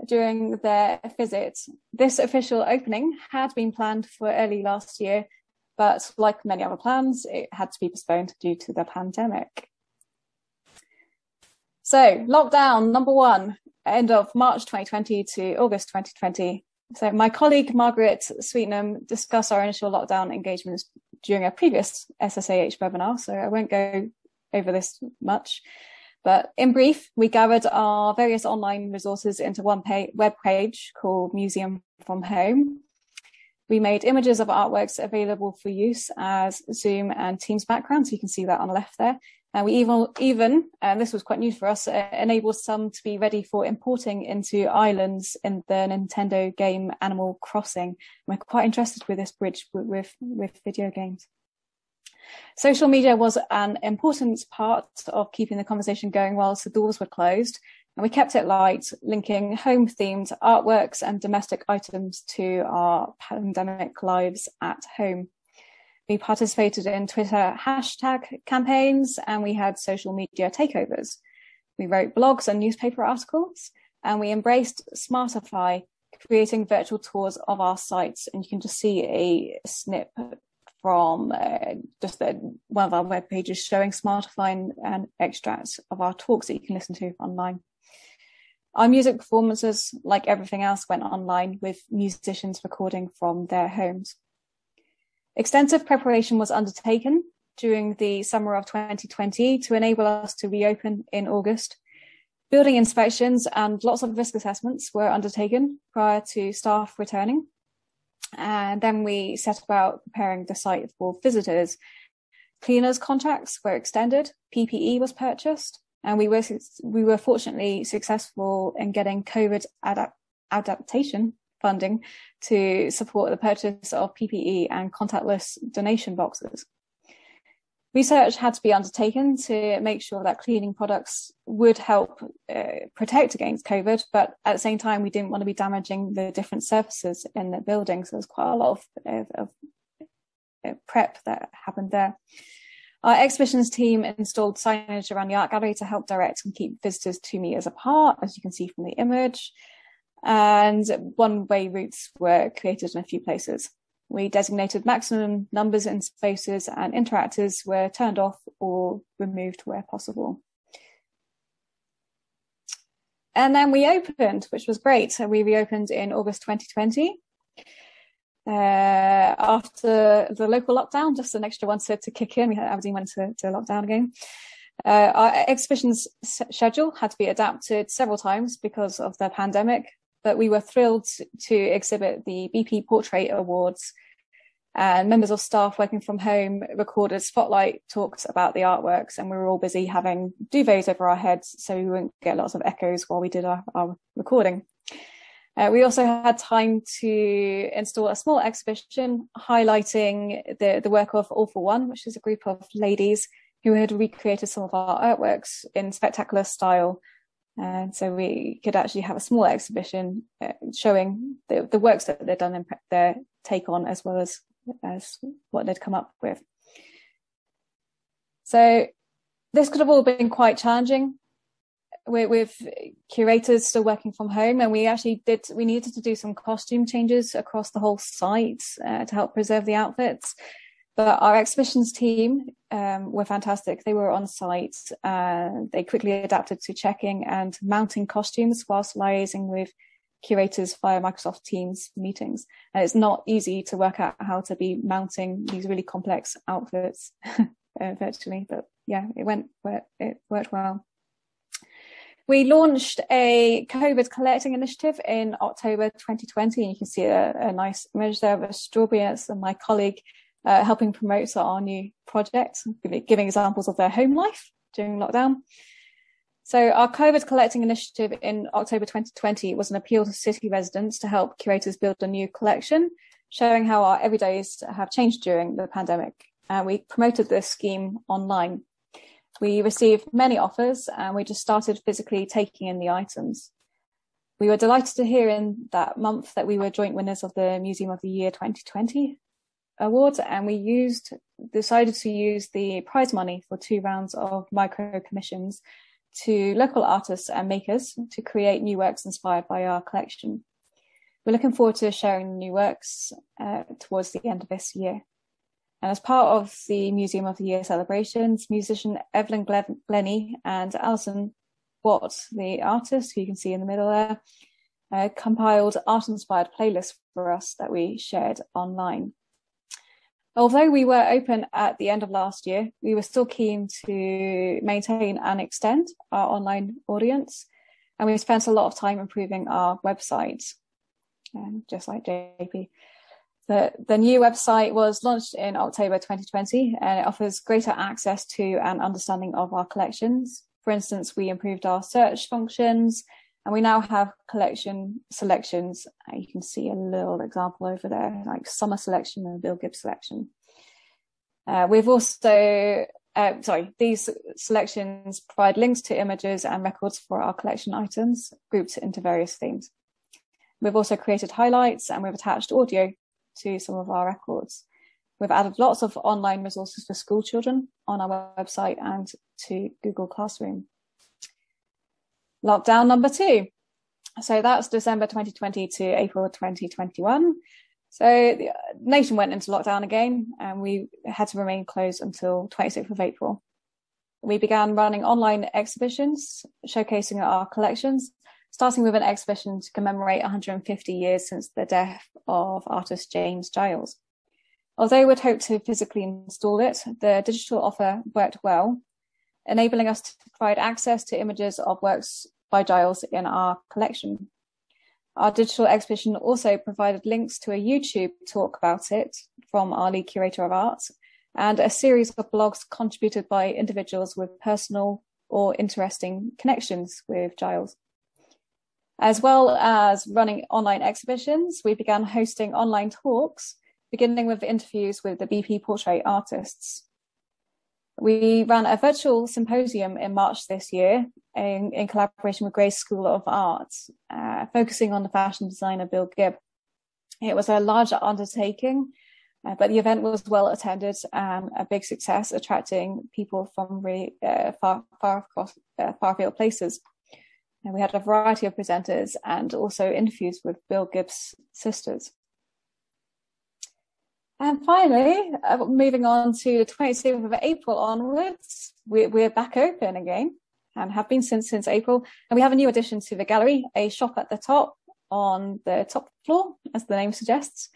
during their visit. This official opening had been planned for early last year, but like many other plans, it had to be postponed due to the pandemic. So lockdown number one, end of March 2020 to August 2020. So my colleague Margaret Sweetnam discussed our initial lockdown engagements during a previous SSAH webinar, so I won't go over this much. But in brief, we gathered our various online resources into one page, web page called Museum from Home. We made images of artworks available for use as Zoom and Teams backgrounds. You can see that on the left there. And we even, even and this was quite new for us, uh, enabled some to be ready for importing into islands in the Nintendo game Animal Crossing. We're quite interested with this bridge with, with, with video games. Social media was an important part of keeping the conversation going whilst the doors were closed, and we kept it light, linking home themed artworks and domestic items to our pandemic lives at home. We participated in Twitter hashtag campaigns and we had social media takeovers. We wrote blogs and newspaper articles and we embraced Smartify, creating virtual tours of our sites. And you can just see a snip from uh, just the, one of our web pages showing Smartify and, and extracts of our talks that you can listen to online. Our music performances, like everything else, went online with musicians recording from their homes. Extensive preparation was undertaken during the summer of 2020 to enable us to reopen in August. Building inspections and lots of risk assessments were undertaken prior to staff returning. And then we set about preparing the site for visitors. Cleaners contracts were extended, PPE was purchased, and we were we were fortunately successful in getting COVID adapt, adaptation funding to support the purchase of PPE and contactless donation boxes. Research had to be undertaken to make sure that cleaning products would help uh, protect against COVID, but at the same time, we didn't want to be damaging the different surfaces in the building. So there's quite a lot of, of, of uh, prep that happened there. Our exhibitions team installed signage around the art gallery to help direct and keep visitors two meters apart, as you can see from the image. And one way routes were created in a few places. We designated maximum numbers in spaces and interactors were turned off or removed where possible. And then we opened, which was great. So we reopened in August 2020. Uh, after the local lockdown, just an extra one to, to kick in. We had Aberdeen went to, to lockdown again. Uh, our exhibition's schedule had to be adapted several times because of the pandemic but we were thrilled to exhibit the BP Portrait Awards. And members of staff working from home recorded spotlight talks about the artworks, and we were all busy having duvets over our heads so we wouldn't get lots of echoes while we did our, our recording. Uh, we also had time to install a small exhibition highlighting the, the work of All for One, which is a group of ladies who had recreated some of our artworks in spectacular style and so we could actually have a small exhibition uh, showing the, the works that they've done and their take on as well as as what they'd come up with. So this could have all been quite challenging with, with, curators still working from home and we actually did we needed to do some costume changes across the whole site uh, to help preserve the outfits but our exhibitions team um, were fantastic. They were on site. Uh, they quickly adapted to checking and mounting costumes whilst liaising with curators via Microsoft Teams meetings. And it's not easy to work out how to be mounting these really complex outfits uh, virtually, but yeah, it went, it worked well. We launched a COVID collecting initiative in October 2020, and you can see a, a nice image there of a strawberry. and my colleague uh, helping promote our new project, giving examples of their home life during lockdown. So our COVID collecting initiative in October 2020 was an appeal to city residents to help curators build a new collection, showing how our everydays have changed during the pandemic. Uh, we promoted this scheme online. We received many offers and we just started physically taking in the items. We were delighted to hear in that month that we were joint winners of the Museum of the Year 2020 awards and we used decided to use the prize money for two rounds of micro commissions to local artists and makers to create new works inspired by our collection. We're looking forward to sharing new works uh, towards the end of this year. And as part of the Museum of the Year celebrations, musician Evelyn Glennie and Alison Watt, the artist who you can see in the middle there, uh, compiled art-inspired playlists for us that we shared online. Although we were open at the end of last year, we were still keen to maintain and extend our online audience. And we spent a lot of time improving our website, um, just like JP. The, the new website was launched in October 2020 and it offers greater access to and understanding of our collections. For instance, we improved our search functions and we now have collection selections. You can see a little example over there, like summer selection and Bill Gibbs selection. Uh, we've also, uh, sorry, these selections provide links to images and records for our collection items grouped into various themes. We've also created highlights and we've attached audio to some of our records. We've added lots of online resources for school children on our website and to Google Classroom. Lockdown number two. So that's December 2020 to April 2021. So the uh, nation went into lockdown again and we had to remain closed until 26th of April. We began running online exhibitions showcasing our collections starting with an exhibition to commemorate 150 years since the death of artist James Giles. Although we'd hoped to physically install it, the digital offer worked well, enabling us to provide access to images of works by Giles in our collection. Our digital exhibition also provided links to a YouTube talk about it from our lead curator of art and a series of blogs contributed by individuals with personal or interesting connections with Giles. As well as running online exhibitions, we began hosting online talks, beginning with interviews with the BP portrait artists. We ran a virtual symposium in March this year in, in collaboration with Gray's School of Art, uh, focusing on the fashion designer Bill Gibb. It was a larger undertaking, uh, but the event was well attended and a big success, attracting people from really uh, far, far across, uh, far field places. And we had a variety of presenters and also interviews with Bill Gibbs' sisters. And finally, uh, moving on to the 27th of April onwards, we, we're back open again and have been since since April. And we have a new addition to the gallery, a shop at the top on the top floor, as the name suggests.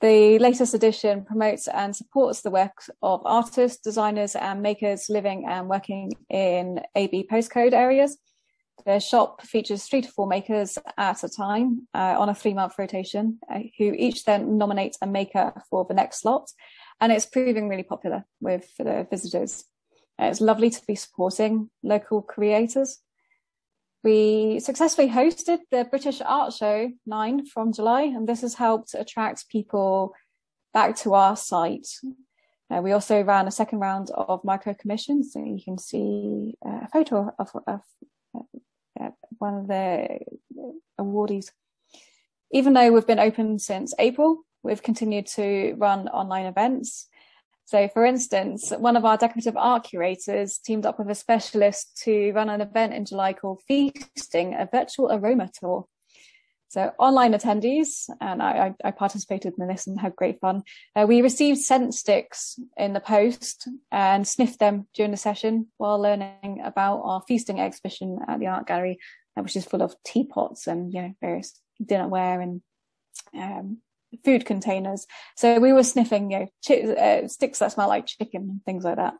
The latest edition promotes and supports the work of artists, designers, and makers living and working in AB postcode areas the shop features three to four makers at a time uh, on a three month rotation, uh, who each then nominate a maker for the next slot. And it's proving really popular with the visitors. Uh, it's lovely to be supporting local creators. We successfully hosted the British Art Show 9 from July, and this has helped attract people back to our site. Uh, we also ran a second round of micro commissions. So you can see uh, a photo of, of Uh, one of the awardees. Even though we've been open since April, we've continued to run online events. So, for instance, one of our decorative art curators teamed up with a specialist to run an event in July called Feasting, a virtual aroma tour. So online attendees, and I, I, participated in this and had great fun. Uh, we received scent sticks in the post and sniffed them during the session while learning about our feasting exhibition at the art gallery, uh, which is full of teapots and you know various dinnerware and um, food containers. So we were sniffing you know chi- uh, sticks that smell like chicken and things like that.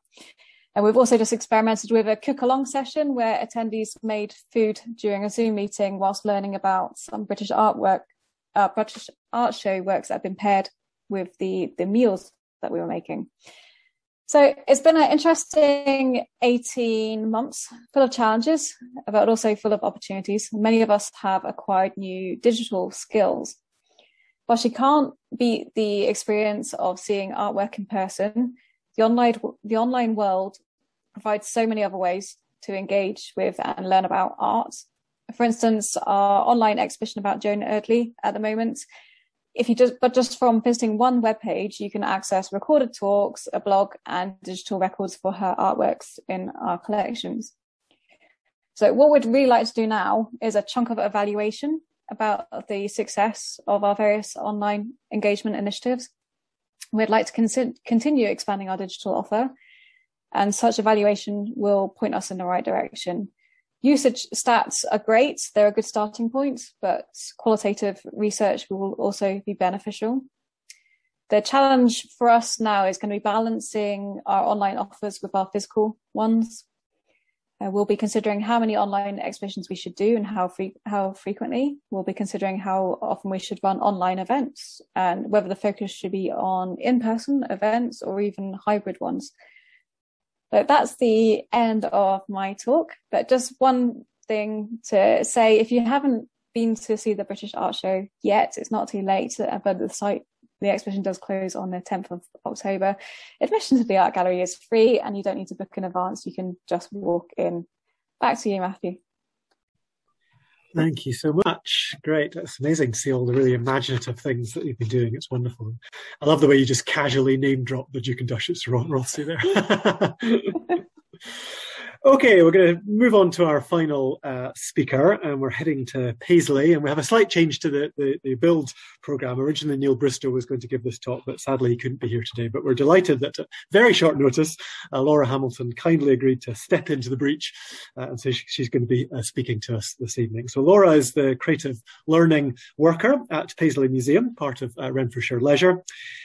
And we've also just experimented with a cook along session where attendees made food during a Zoom meeting whilst learning about some British artwork, uh, British art show works that have been paired with the, the meals that we were making. So it's been an interesting 18 months full of challenges, but also full of opportunities. Many of us have acquired new digital skills. While she can't beat the experience of seeing artwork in person, the online the online world provides so many other ways to engage with and learn about art. For instance, our online exhibition about Joan Eardley at the moment. If you just, but just from visiting one webpage, you can access recorded talks, a blog, and digital records for her artworks in our collections. So, what we'd really like to do now is a chunk of evaluation about the success of our various online engagement initiatives. We'd like to con- continue expanding our digital offer and such evaluation will point us in the right direction. Usage stats are great, they're a good starting point, but qualitative research will also be beneficial. the challenge for us now is going to be balancing our online offers with our physical ones. Uh, we'll be considering how many online exhibitions we should do and how free, how frequently. We'll be considering how often we should run online events and whether the focus should be on in-person events or even hybrid ones. But that's the end of my talk. But just one thing to say, if you haven't been to see the British Art Show yet, it's not too late, but the site the exhibition does close on the 10th of October. Admission to the art gallery is free and you don't need to book in advance. You can just walk in. Back to you, Matthew. Thank you so much. Great. That's amazing to see all the really imaginative things that you've been doing. It's wonderful. I love the way you just casually name drop the Duke and Duchess Rothesay there. Okay, we're going to move on to our final uh, speaker, and we're heading to Paisley. And we have a slight change to the, the, the, build program. Originally, Neil Bristow was going to give this talk, but sadly he couldn't be here today. But we're delighted that at very short notice, uh, Laura Hamilton kindly agreed to step into the breach, uh, and so she, she's going to be uh, speaking to us this evening. So Laura is the creative learning worker at Paisley Museum, part of uh, Renfrewshire Leisure.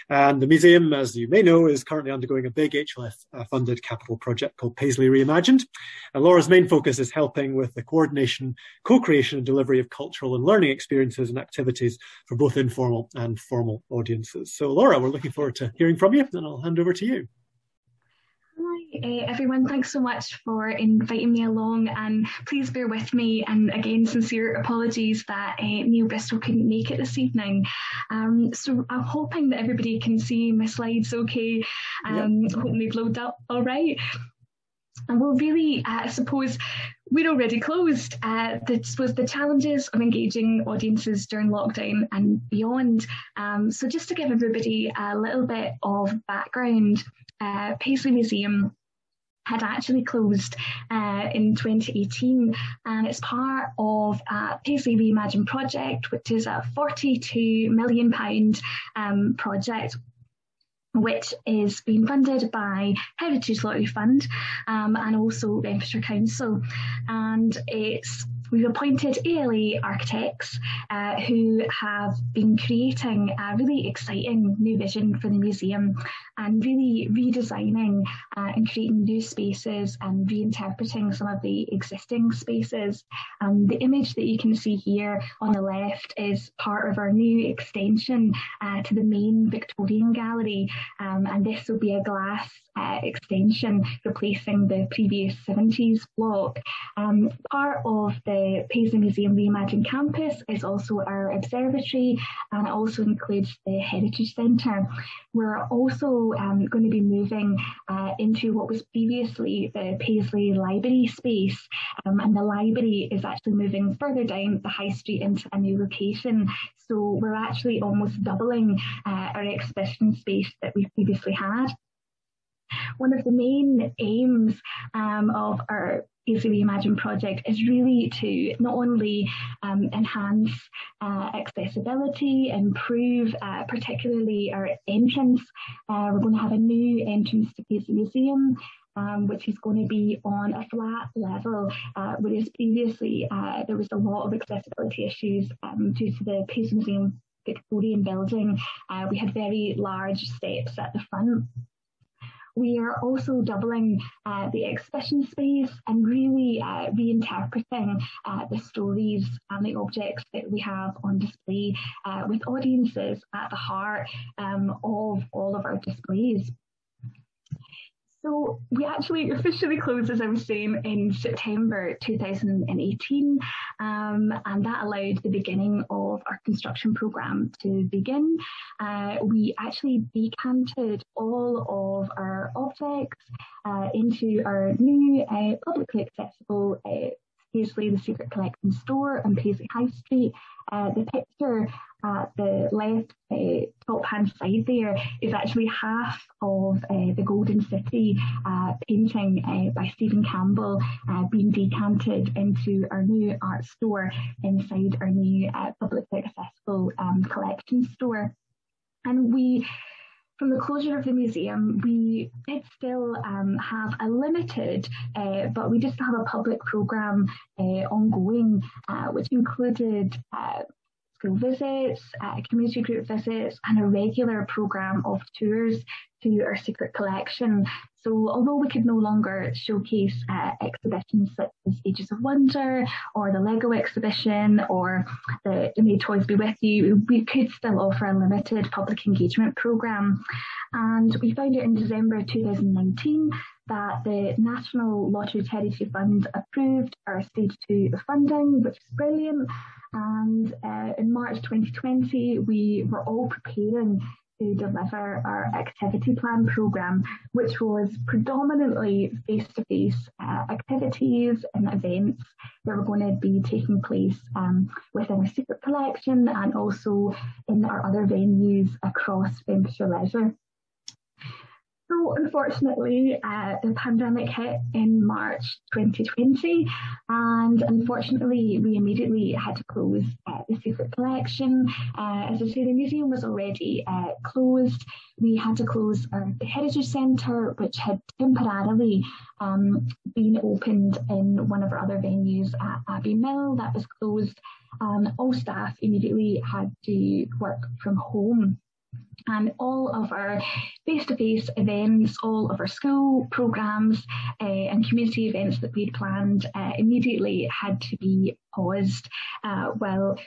And the museum, as you may know, is currently undergoing a big HLF-funded uh, capital project called Paisley Reimagined. And Laura's main focus is helping with the coordination, co-creation and delivery of cultural and learning experiences and activities for both informal and formal audiences. So Laura, we're looking forward to hearing from you and I'll hand over to you. Hi uh, everyone, thanks so much for inviting me along and please bear with me and again sincere apologies that uh, Neil Bristow couldn't make it this evening. Um, so I'm hoping that everybody can see my slides okay, um, yep. hoping they've loaded up all right. And we'll really, uh, I suppose, we're already closed. Uh, this was the challenges of engaging audiences during lockdown and beyond. Um, so just to give everybody a little bit of background, uh, Paisley Museum had actually closed uh, in 2018 and it's part of a Paisley Reimagine project which is a 42 million pound um, project which is being funded by Heritage Lottery Fund um, and also Renfrewshire Council. And it's We've appointed ALA architects uh, who have been creating a really exciting new vision for the museum and really redesigning uh, and creating new spaces and reinterpreting some of the existing spaces. Um, the image that you can see here on the left is part of our new extension uh, to the main Victorian gallery um, and this will be a glass uh, extension replacing the previous 70s block. Um, part of the Paisley Museum Reimagined campus is also our observatory and it also includes the Heritage Centre. We're also um, going to be moving uh, into what was previously the Paisley Library space um, and the library is actually moving further down the high street into a new location. So we're actually almost doubling uh, our exhibition space that we previously had. One of the main aims um, of our Paisley Reimagine project is really to not only um, enhance uh, accessibility, improve uh, particularly our entrance. Uh, we're going to have a new entrance to Paisley Museum. Um, which is going to be on a flat level, uh, whereas previously uh, there was a lot of accessibility issues um, due to the Paisley Museum Victorian building. Uh, we had very large steps at the front we are also doubling uh, the exhibition space and really uh, reinterpreting uh, the stories and the objects that we have on display uh, with audiences at the heart um, of all of our displays. So we actually officially closed, as I was saying, in September 2018, um, and that allowed the beginning of our construction program to begin. Uh, we actually decanted all of our objects uh, into our new uh, publicly accessible Paisley, the Secret Collection store and Paisley High Street. Uh, the picture at the left uh, top hand side there is actually half of uh, the Golden City uh, painting uh, by Steven Campbell uh, being decanted into our new art store inside our new publicly accessible um, collection store. And we from the closure of the museum, we did still um, have a limited, uh, but we did still have a public programme uh, ongoing, uh, which included uh, school visits, uh, community group visits, and a regular programme of tours to our secret collection. So although we could no longer showcase uh, exhibitions such as Ages of Wonder or the Lego exhibition or the, the May Toys Be With You, we could still offer a limited public engagement programme. And we found out in December 2019 that the National Lottery Charity Fund approved our stage two funding, which is brilliant. And uh, in March 2020, we were all preparing to deliver our activity plan program, which was predominantly face-to-face uh, activities and events that were going to be taking place um, within our secret collection and also in our other venues across Renfrewshire Leisure. So unfortunately, uh, the pandemic hit in March 2020, and unfortunately, we immediately had to close uh, the secret collection. Uh, as I say, the museum was already uh, closed. We had to close our Heritage Centre, which had temporarily um, been opened in one of our other venues at Abbey Mill. That was closed, and all staff immediately had to work from home and all of our face-to-face events, all of our school programs uh, and community events that we'd planned uh, immediately had to be paused uh, while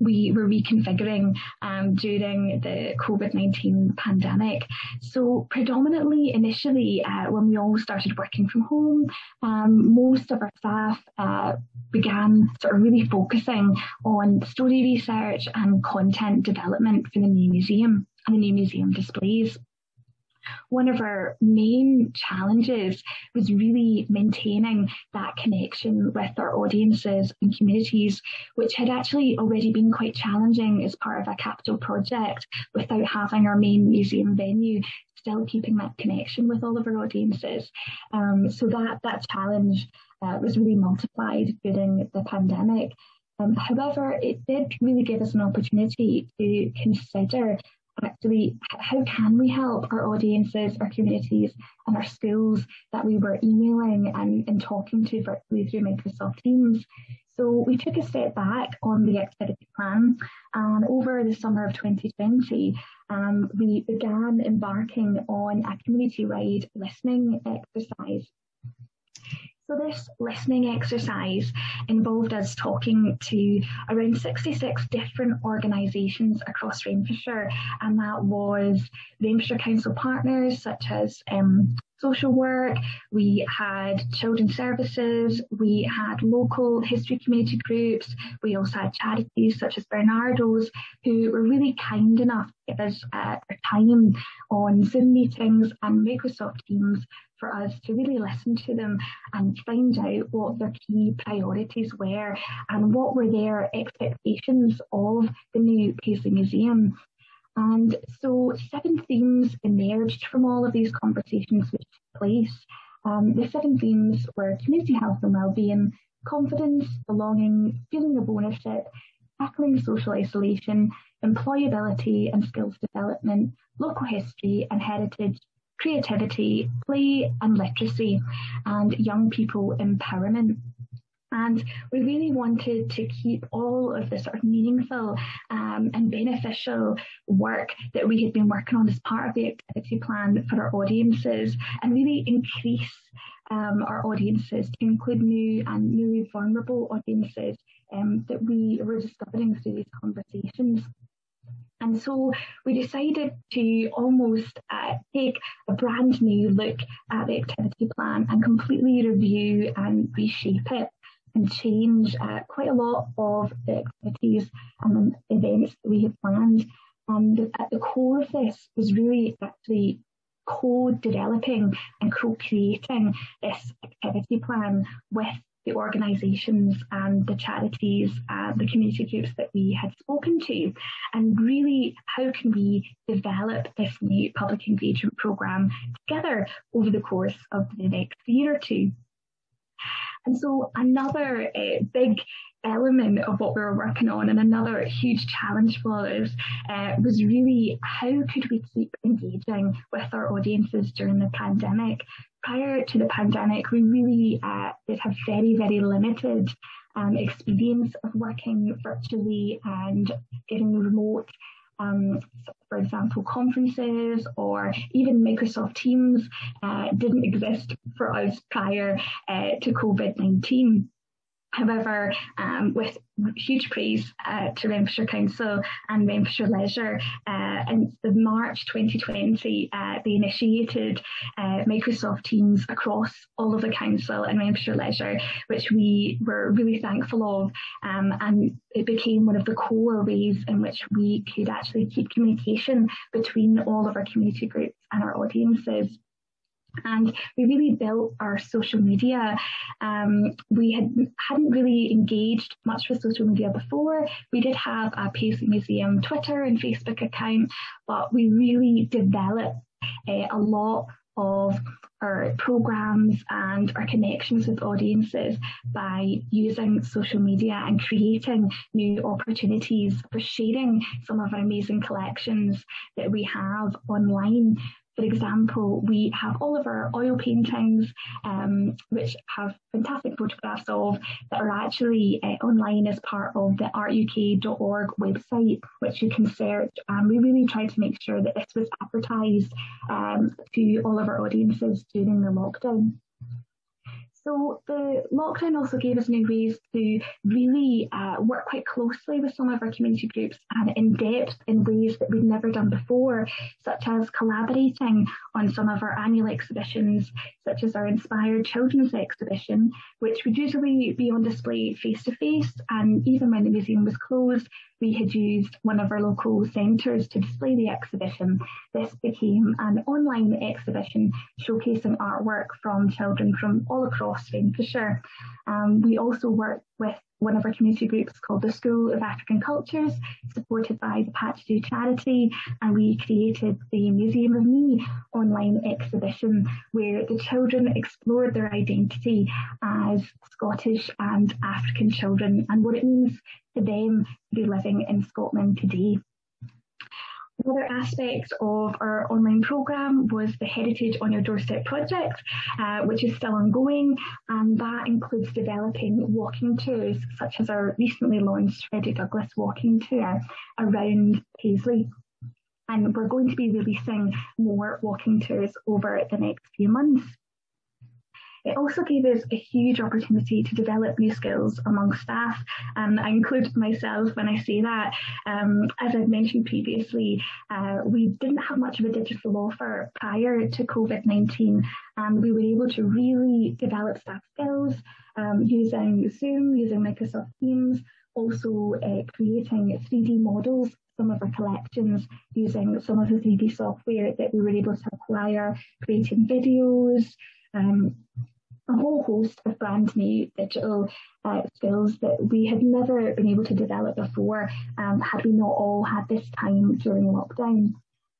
we were reconfiguring um, during the COVID-19 pandemic. So predominantly initially when we all started working from home, um, most of our staff began sort of really focusing on story research and content development for the new museum the new museum displays. One of our main challenges was really maintaining that connection with our audiences and communities, which had actually already been quite challenging as part of a capital project without having our main museum venue still keeping that connection with all of our audiences. Um, so that that challenge uh, was really multiplied during the pandemic. Um, however, it did really give us an opportunity to consider actually how can we help our audiences, our communities and our schools that we were emailing and, and talking to virtually through Microsoft Teams. So we took a step back on the activity plan and over the summer of 2020 um, we began embarking on a community-wide listening exercise so this listening exercise involved us talking to around 66 different organisations across Renfrewshire, and that was Renfrewshire Council partners such as um, social work, we had children's services, we had local history community groups, we also had charities such as Barnardo's who were really kind enough to give us uh, time on Zoom meetings and Microsoft Teams for us to really listen to them and find out what their key priorities were and what were their expectations of the new Paisley Museum. And so seven themes emerged from all of these conversations which took place. Um, the seven themes were community health and well-being, confidence, belonging, feeling of ownership, tackling social isolation, employability and skills development, local history and heritage, creativity, play and literacy, and young people empowerment. And we really wanted to keep all of the sort of meaningful um, and beneficial work that we had been working on as part of the activity plan for our audiences and really increase um, our audiences to include new and newly vulnerable audiences um, that we were discovering through these conversations. And so we decided to almost uh, take a brand new look at the activity plan and completely review and reshape it and change uh, quite a lot of the activities and events that we had planned. And at the core of this was really actually co-developing and co-creating this activity plan with the organisations and the charities and the community groups that we had spoken to and really how can we develop this new public engagement programme together over the course of the next year or two. And so another uh, big element of what we were working on and another huge challenge for us uh, was really how could we keep engaging with our audiences during the pandemic? Prior to the pandemic, we really uh, did have very, very limited um, experience of working virtually and getting remote um, for example, conferences or even Microsoft Teams uh, didn't exist for us prior uh, to COVID 19. However, um, with huge praise uh, to Renfrewshire Council and Renfrewshire Leisure, uh, in the March 2020, uh, they initiated uh, Microsoft Teams across all of the council and Renfrewshire Leisure, which we were really thankful of. Um, and it became one of the core ways in which we could actually keep communication between all of our community groups and our audiences and we really built our social media. Um, we had hadn't really engaged much with social media before. We did have a Paisley Museum Twitter and Facebook account, but we really developed uh, a lot of our programs and our connections with audiences by using social media and creating new opportunities for sharing some of our amazing collections that we have online for example, we have all of our oil paintings, um, which have fantastic photographs of that are actually uh, online as part of the artuk.org website, which you can search. And we really tried to make sure that this was advertised um, to all of our audiences during the lockdown. So the lockdown also gave us new ways to really uh, work quite closely with some of our community groups and in depth in ways that we'd never done before, such as collaborating on some of our annual exhibitions, such as our Inspired Children's exhibition, which would usually be on display face to face. And even when the museum was closed, we had used one of our local centres to display the exhibition. This became an online exhibition showcasing artwork from children from all across Renfrewshire. Um, we also worked with one of our community groups called the School of African Cultures, supported by the Patch Do charity, and we created the Museum of Me online exhibition where the children explored their identity as Scottish and African children and what it means to them to be living in Scotland today. Another aspect of our online programme was the Heritage on Your Doorstep project, uh, which is still ongoing, and that includes developing walking tours, such as our recently launched Frederick Douglass walking tour around Paisley. And we're going to be releasing more walking tours over the next few months. It also gave us a huge opportunity to develop new skills among staff, and I include myself when I say that. Um, as I've mentioned previously, uh, we didn't have much of a digital offer prior to COVID 19, and we were able to really develop staff skills um, using Zoom, using Microsoft Teams, also uh, creating 3D models some of our collections using some of the 3D software that we were able to acquire, creating videos, um, a whole host of brand new digital uh, skills that we had never been able to develop before um, had we not all had this time during lockdown.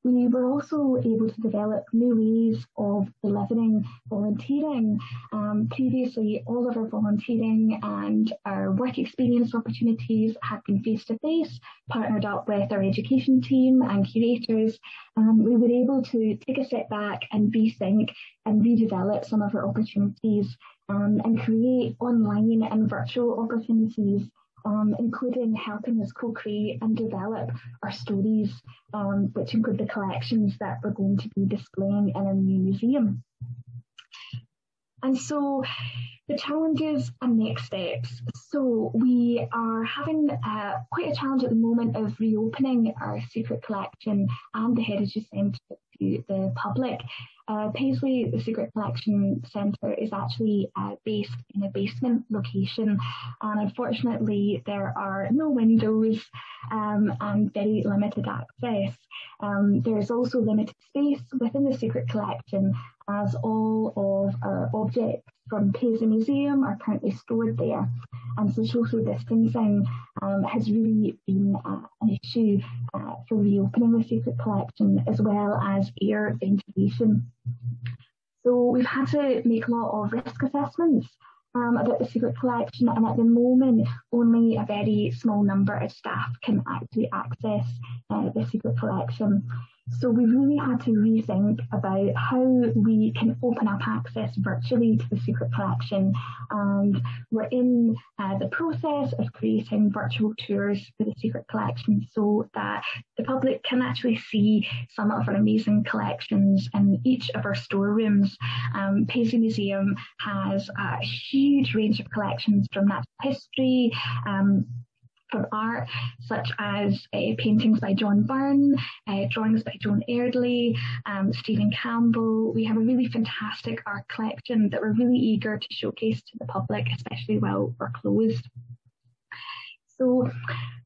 We were also able to develop new ways of delivering volunteering. Um, previously, all of our volunteering and our work experience opportunities had been face to face, partnered up with our education team and curators. Um, we were able to take a step back and rethink and redevelop some of our opportunities um, and create online and virtual opportunities um, including helping us co-create and develop our stories, um, which include the collections that we're going to be displaying in our new museum. And so the challenges and next steps. So we are having uh, quite a challenge at the moment of reopening our secret collection and the Heritage Centre to the public. Uh, Paisley, the Secret Collection Centre, is actually uh, based in a basement location, and unfortunately, there are no windows um, and very limited access. Um, there is also limited space within the Secret Collection, as all of our objects from Paisley Museum are currently stored there. And so social distancing um, has really been uh, an issue uh, for reopening the secret collection as well as air ventilation. So we've had to make a lot of risk assessments um, about the secret collection and at the moment only a very small number of staff can actually access uh, the secret collection. So we really had to rethink about how we can open up access virtually to the secret collection. And we're in uh, the process of creating virtual tours for the secret collection so that the public can actually see some of our amazing collections in each of our storerooms. Um, Paisley Museum has a huge range of collections from natural history, um, from art, such as uh, paintings by John Byrne, uh, drawings by Joan Eardley, um, Steven Campbell. We have a really fantastic art collection that we're really eager to showcase to the public, especially while we're closed. So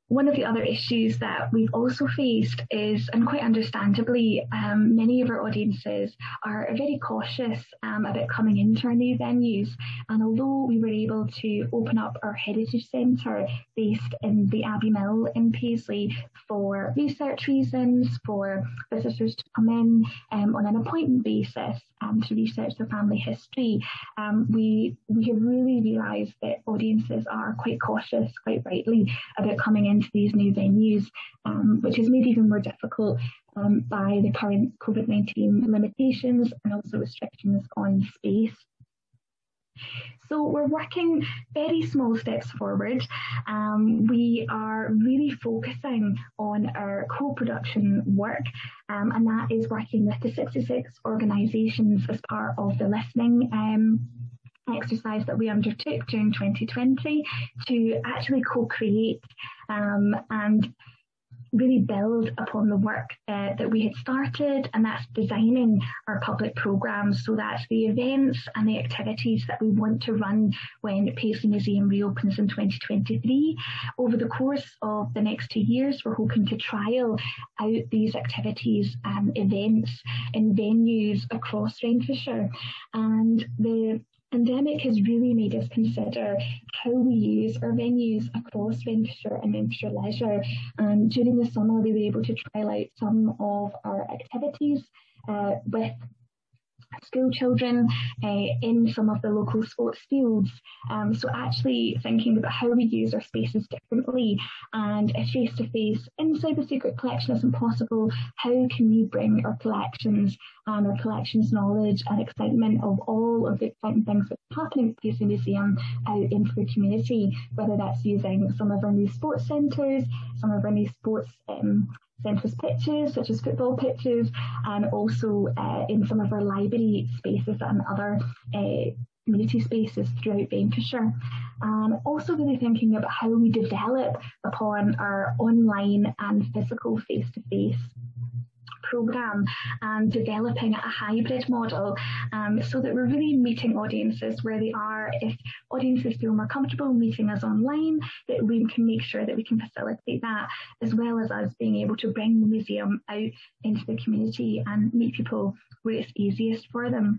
one of the other issues that we've also faced is, and quite understandably, um, many of our audiences are very cautious um, about coming into our new venues. And although we were able to open up our Heritage Centre based in the Abbey Mill in Paisley for research reasons, for visitors to come in um, on an appointment basis and to research their family history, um, we we have really realised that audiences are quite cautious, quite rightly, about coming into these new venues, um, which is made even more difficult um, by the current COVID 19 limitations and also restrictions on space. So we're working very small steps forward. Um, we are really focusing on our co-production work, um, and that is working with the 66 organisations as part of the listening um, exercise that we undertook during 2020 to actually co-create um, and really build upon the work uh, that we had started, and that's designing our public programs. So that's the events and the activities that we want to run when Paisley Museum reopens in 2023. Over the course of the next two years, we're hoping to trial out these activities and events in venues across Renfrewshire. And the pandemic has really made us consider how we use our venues across Renfrewshire and Renfrewshire Leisure. And during the summer, we were able to trial out some of our activities uh, with school children uh, in some of the local sports fields. Um, so actually thinking about how we use our spaces differently and if face to face inside the secret collection isn't possible, how can we bring our collections and our collections knowledge and excitement of all of the exciting things that are happening at Paisley Museum out into the community, whether that's using some of our new sports centres, some of our new sports um, centres pitches, such as football pitches, and also uh, in some of our library spaces and other uh, community spaces throughout Renfrewshire. Um, also really thinking about how we develop upon our online and physical face-to-face program and developing a hybrid model um, so that we're really meeting audiences where they are. If audiences feel more comfortable meeting us online, that we can make sure that we can facilitate that as well as us being able to bring the museum out into the community and meet people where it's easiest for them.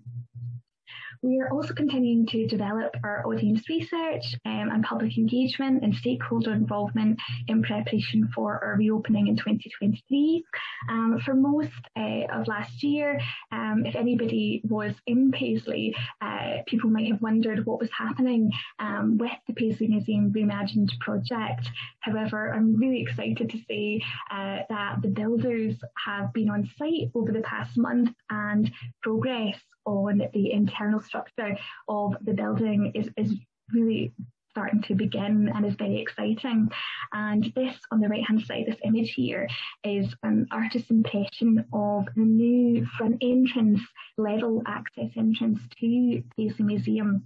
We are also continuing to develop our audience research um, and public engagement and stakeholder involvement in preparation for our reopening in 2023. Um, for most uh, of last year, um, if anybody was in Paisley, uh, people might have wondered what was happening um, with the Paisley Museum Reimagined project. However, I'm really excited to say uh, that the builders have been on site over the past month and progress on the internal structure of the building is, is really starting to begin and is very exciting. And this on the right hand side, this image here is an artist's impression of the new front entrance, level access entrance to Paisley Museum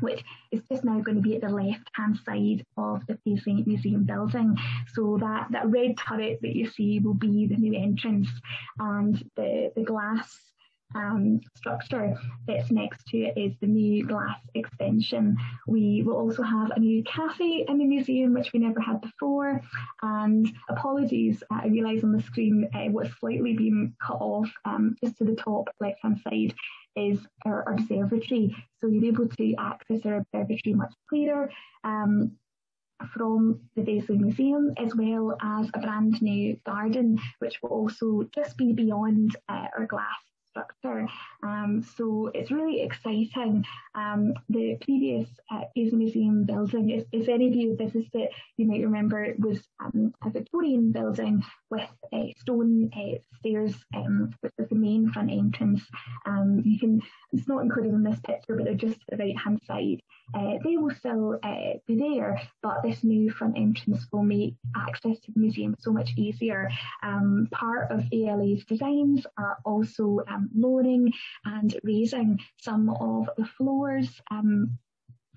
which is just now going to be at the left hand side of the Paisley Museum building. So that, that red turret that you see will be the new entrance and the, the glass um, structure that's next to it is the new glass extension. We will also have a new cafe in the museum, which we never had before. And apologies, uh, I realise on the screen uh, what's slightly been cut off um, just to the top left hand side is our observatory. So you're able to access our observatory much clearer. Um, from the Paisley Museum, as well as a brand new garden, which will also just be beyond uh, our glass Um, so it's really exciting. Um, the previous uh, Museum building, if, if, any of you visited it, you might remember it was um, a Victorian building with uh, stone uh, stairs, um, which was the main front entrance. Um, you can, it's not included in this picture, but they're just the right hand side. Uh, they will still uh, be there, but this new front entrance will make access to the museum so much easier. Um, part of ALA's designs are also um, lowering and raising some of the floors um,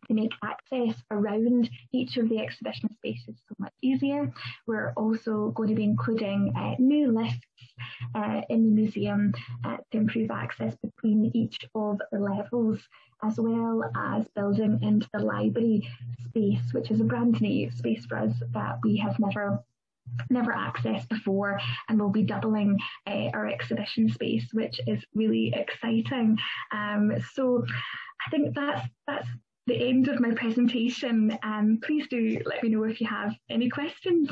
to make access around each of the exhibition spaces so much easier. We're also going to be including uh, new lifts uh, in the museum uh, to improve access between each of the levels, as well as building into the library space, which is a brand new space for us that we have never never accessed before and we'll be doubling uh, our exhibition space which is really exciting um, so I think that's that's the end of my presentation. Um, please do let me know if you have any questions.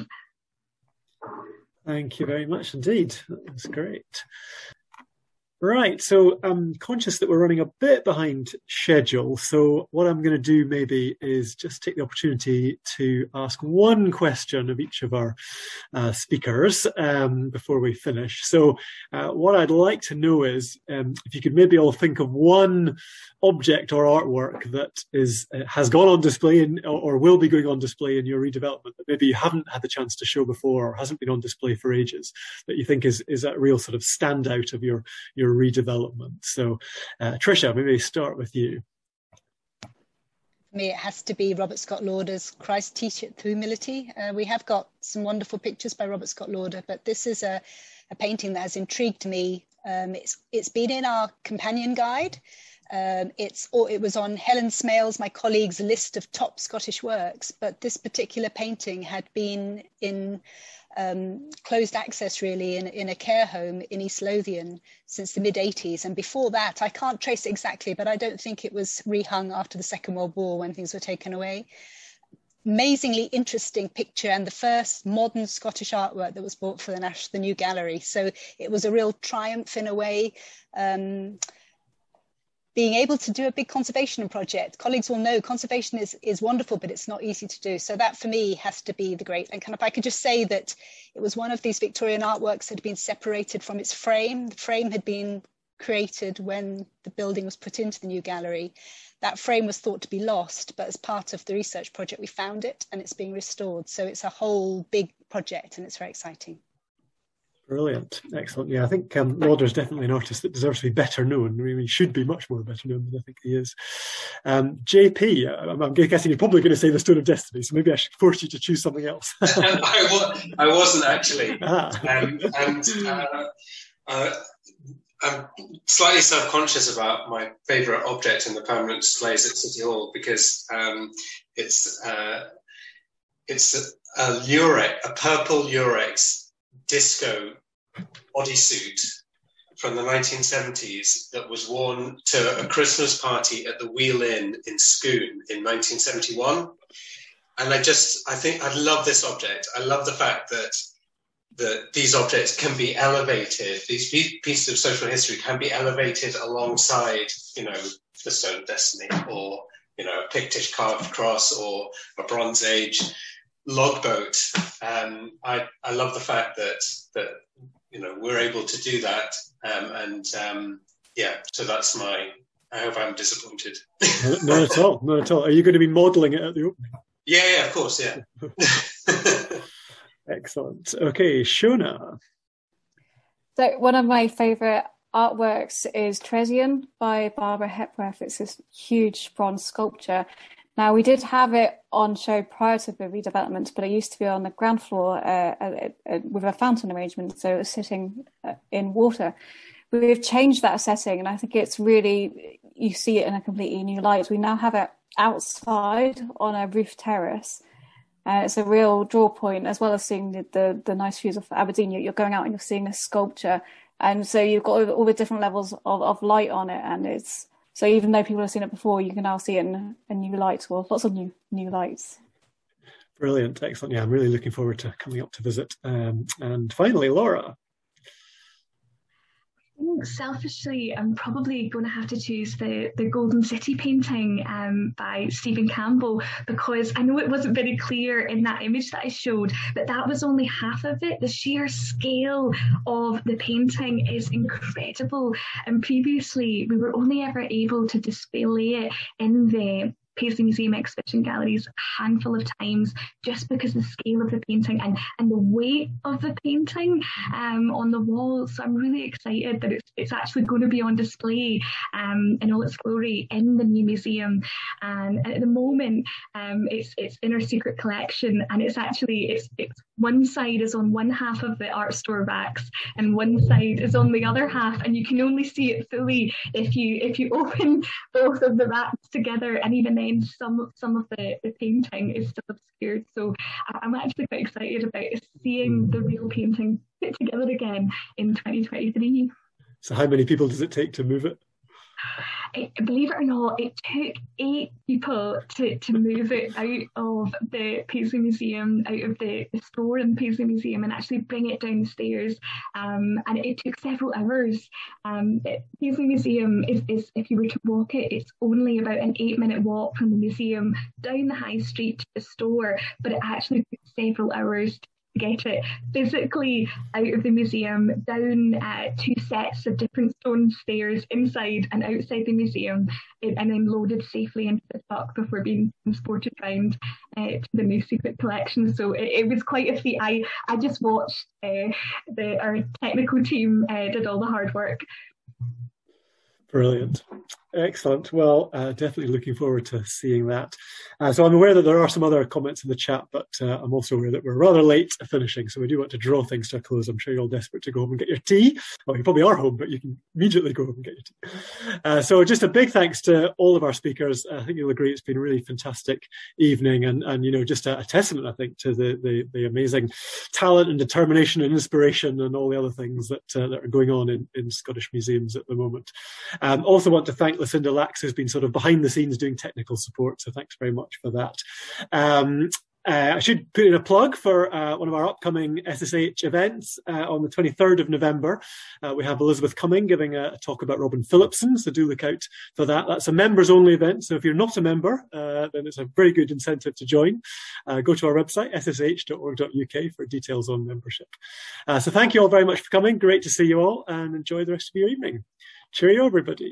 Thank you very much indeed. That's great. Right, so I'm conscious that we're running a bit behind schedule. So what I'm going to do maybe is just take the opportunity to ask one question of each of our uh, speakers um, before we finish. So uh, what I'd like to know is um, if you could maybe all think of one object or artwork that is uh, has gone on display in, or, or will be going on display in your redevelopment that maybe you haven't had the chance to show before or hasn't been on display for ages that you think is is that real sort of standout of your your redevelopment. So, uh, Tricia, maybe start with you. For me, it has to be Robert Scott Lauder's Christ Teacheth Humility. Uh, we have got some wonderful pictures by Robert Scott Lauder, but this is a, a painting that has intrigued me. Um, it's it's been in our companion guide. Um, it's it was on Helen Smailes, my colleague's list of top Scottish works, but this particular painting had been in um, closed access really in, in a care home in East Lothian since the mid 80s. And before that, I can't trace exactly, but I don't think it was rehung after the Second World War when things were taken away. Amazingly interesting picture and the first modern Scottish artwork that was bought for the, Nash, the new gallery. So it was a real triumph in a way. Um, being able to do a big conservation project. Colleagues will know conservation is, is wonderful, but it's not easy to do. So that for me has to be the great. And kind of, I could just say that it was one of these Victorian artworks that had been separated from its frame. The frame had been created when the building was put into the new gallery. That frame was thought to be lost, but as part of the research project, we found it and it's being restored. So it's a whole big project and it's very exciting. Brilliant, excellent. Yeah, I think um, is definitely an artist that deserves to be better known. I mean, he should be much more better known than I think he is. Um, JP, I'm, I'm, guessing you're probably going to say the Stone of Destiny, so maybe I should force you to choose something else. I, was, I wasn't actually, ah. um, and uh, uh, I'm slightly self-conscious about my favourite object in the permanent displays at City Hall because um, it's uh, it's a, a Lurex, a purple Lurex disco bodysuit from the 1970s that was worn to a Christmas party at the Wheel Inn in Scone in 1971. And I just, I think I love this object. I love the fact that that these objects can be elevated, these pieces of social history can be elevated alongside, you know, the Stone of Destiny or, you know, a Pictish carved cross or a Bronze Age logboat. Um, I, I love the fact that, that you know we're able to do that. Um, and um, yeah so that's my i hope i'm disappointed. Not at all not at all. Are you going to be modeling it at the opening? Yeah yeah of course yeah. Excellent. Okay shona. So one of my favorite artworks is Trezion by Barbara Hepworth. It's this huge bronze sculpture now, we did have it on show prior to the redevelopment, but it used to be on the ground floor uh, uh, uh, with a fountain arrangement, so it was sitting uh, in water. We've changed that setting, and I think it's really, you see it in a completely new light. We now have it outside on a roof terrace. Uh, it's a real draw point, as well as seeing the, the, the nice views of Aberdeen. You're, going out and you're seeing a sculpture, and so you've got all the different levels of, of light on it, and it's so even though people have seen it before, you can now see it in a new light, or lots of new new lights. Brilliant, excellent. Yeah, I'm really looking forward to coming up to visit. Um, and finally, Laura. Think selfishly, I'm probably going to have to choose the, the Golden City painting um, by Steven Campbell because I know it wasn't very clear in that image that I showed, but that was only half of it. The sheer scale of the painting is incredible. And previously, we were only ever able to display it in the Paisley Museum exhibition galleries a handful of times just because the scale of the painting and, and the weight of the painting um, on the wall. So I'm really excited that it's, it's actually going to be on display um, in all its glory in the new museum. And at the moment, um, it's it's in our secret collection, and it's actually it's it's one side is on one half of the art store racks, and one side is on the other half, and you can only see it fully if you if you open both of the racks together, and even then some some of the, the painting is still obscured. So I'm actually quite excited about seeing the mm. real painting put together again in 2023. So how many people does it take to move it? Believe it or not, it took eight people to, to move it out of the Paisley Museum, out of the, the store in the Paisley Museum, and actually bring it down the stairs. Um, and it took several hours. Um, Paisley Museum is, is, if you were to walk it, it's only about an eight minute walk from the museum down the high street to the store, but it actually took several hours get it physically out of the museum down uh, two sets of different stone stairs inside and outside the museum and then loaded safely into the truck before being transported around uh, to the new secret collection. So it, it, was quite a feat I, I just watched uh, the, our technical team uh, did all the hard work Brilliant. Excellent. Well, uh, definitely looking forward to seeing that. Uh, so I'm aware that there are some other comments in the chat, but uh, I'm also aware that we're rather late finishing, so we do want to draw things to a close. I'm sure you're all desperate to go home and get your tea. Well, you probably are home, but you can immediately go home and get your tea. Uh, so just a big thanks to all of our speakers. I think you'll agree it's been a really fantastic evening, and and you know just a, a testament, I think, to the, the, the amazing talent and determination and inspiration and all the other things that uh, that are going on in in Scottish museums at the moment. Um, also want to thank Lucinda Lax, who's been sort of behind the scenes doing technical support. So thanks very much for that. Um, uh, I should put in a plug for uh, one of our upcoming SSAH events uh, on the 23rd of November. Uh, we have Elizabeth Cumming giving a, a, talk about Robin Philipson, so do look out for that. That's a members only event, so if you're not a member, uh, then it's a very good incentive to join. Uh, go to our website, ssah.org.uk, for details on membership. so thank you all very much for coming. Great to see you all, and enjoy the rest of your evening. Cheerio, everybody.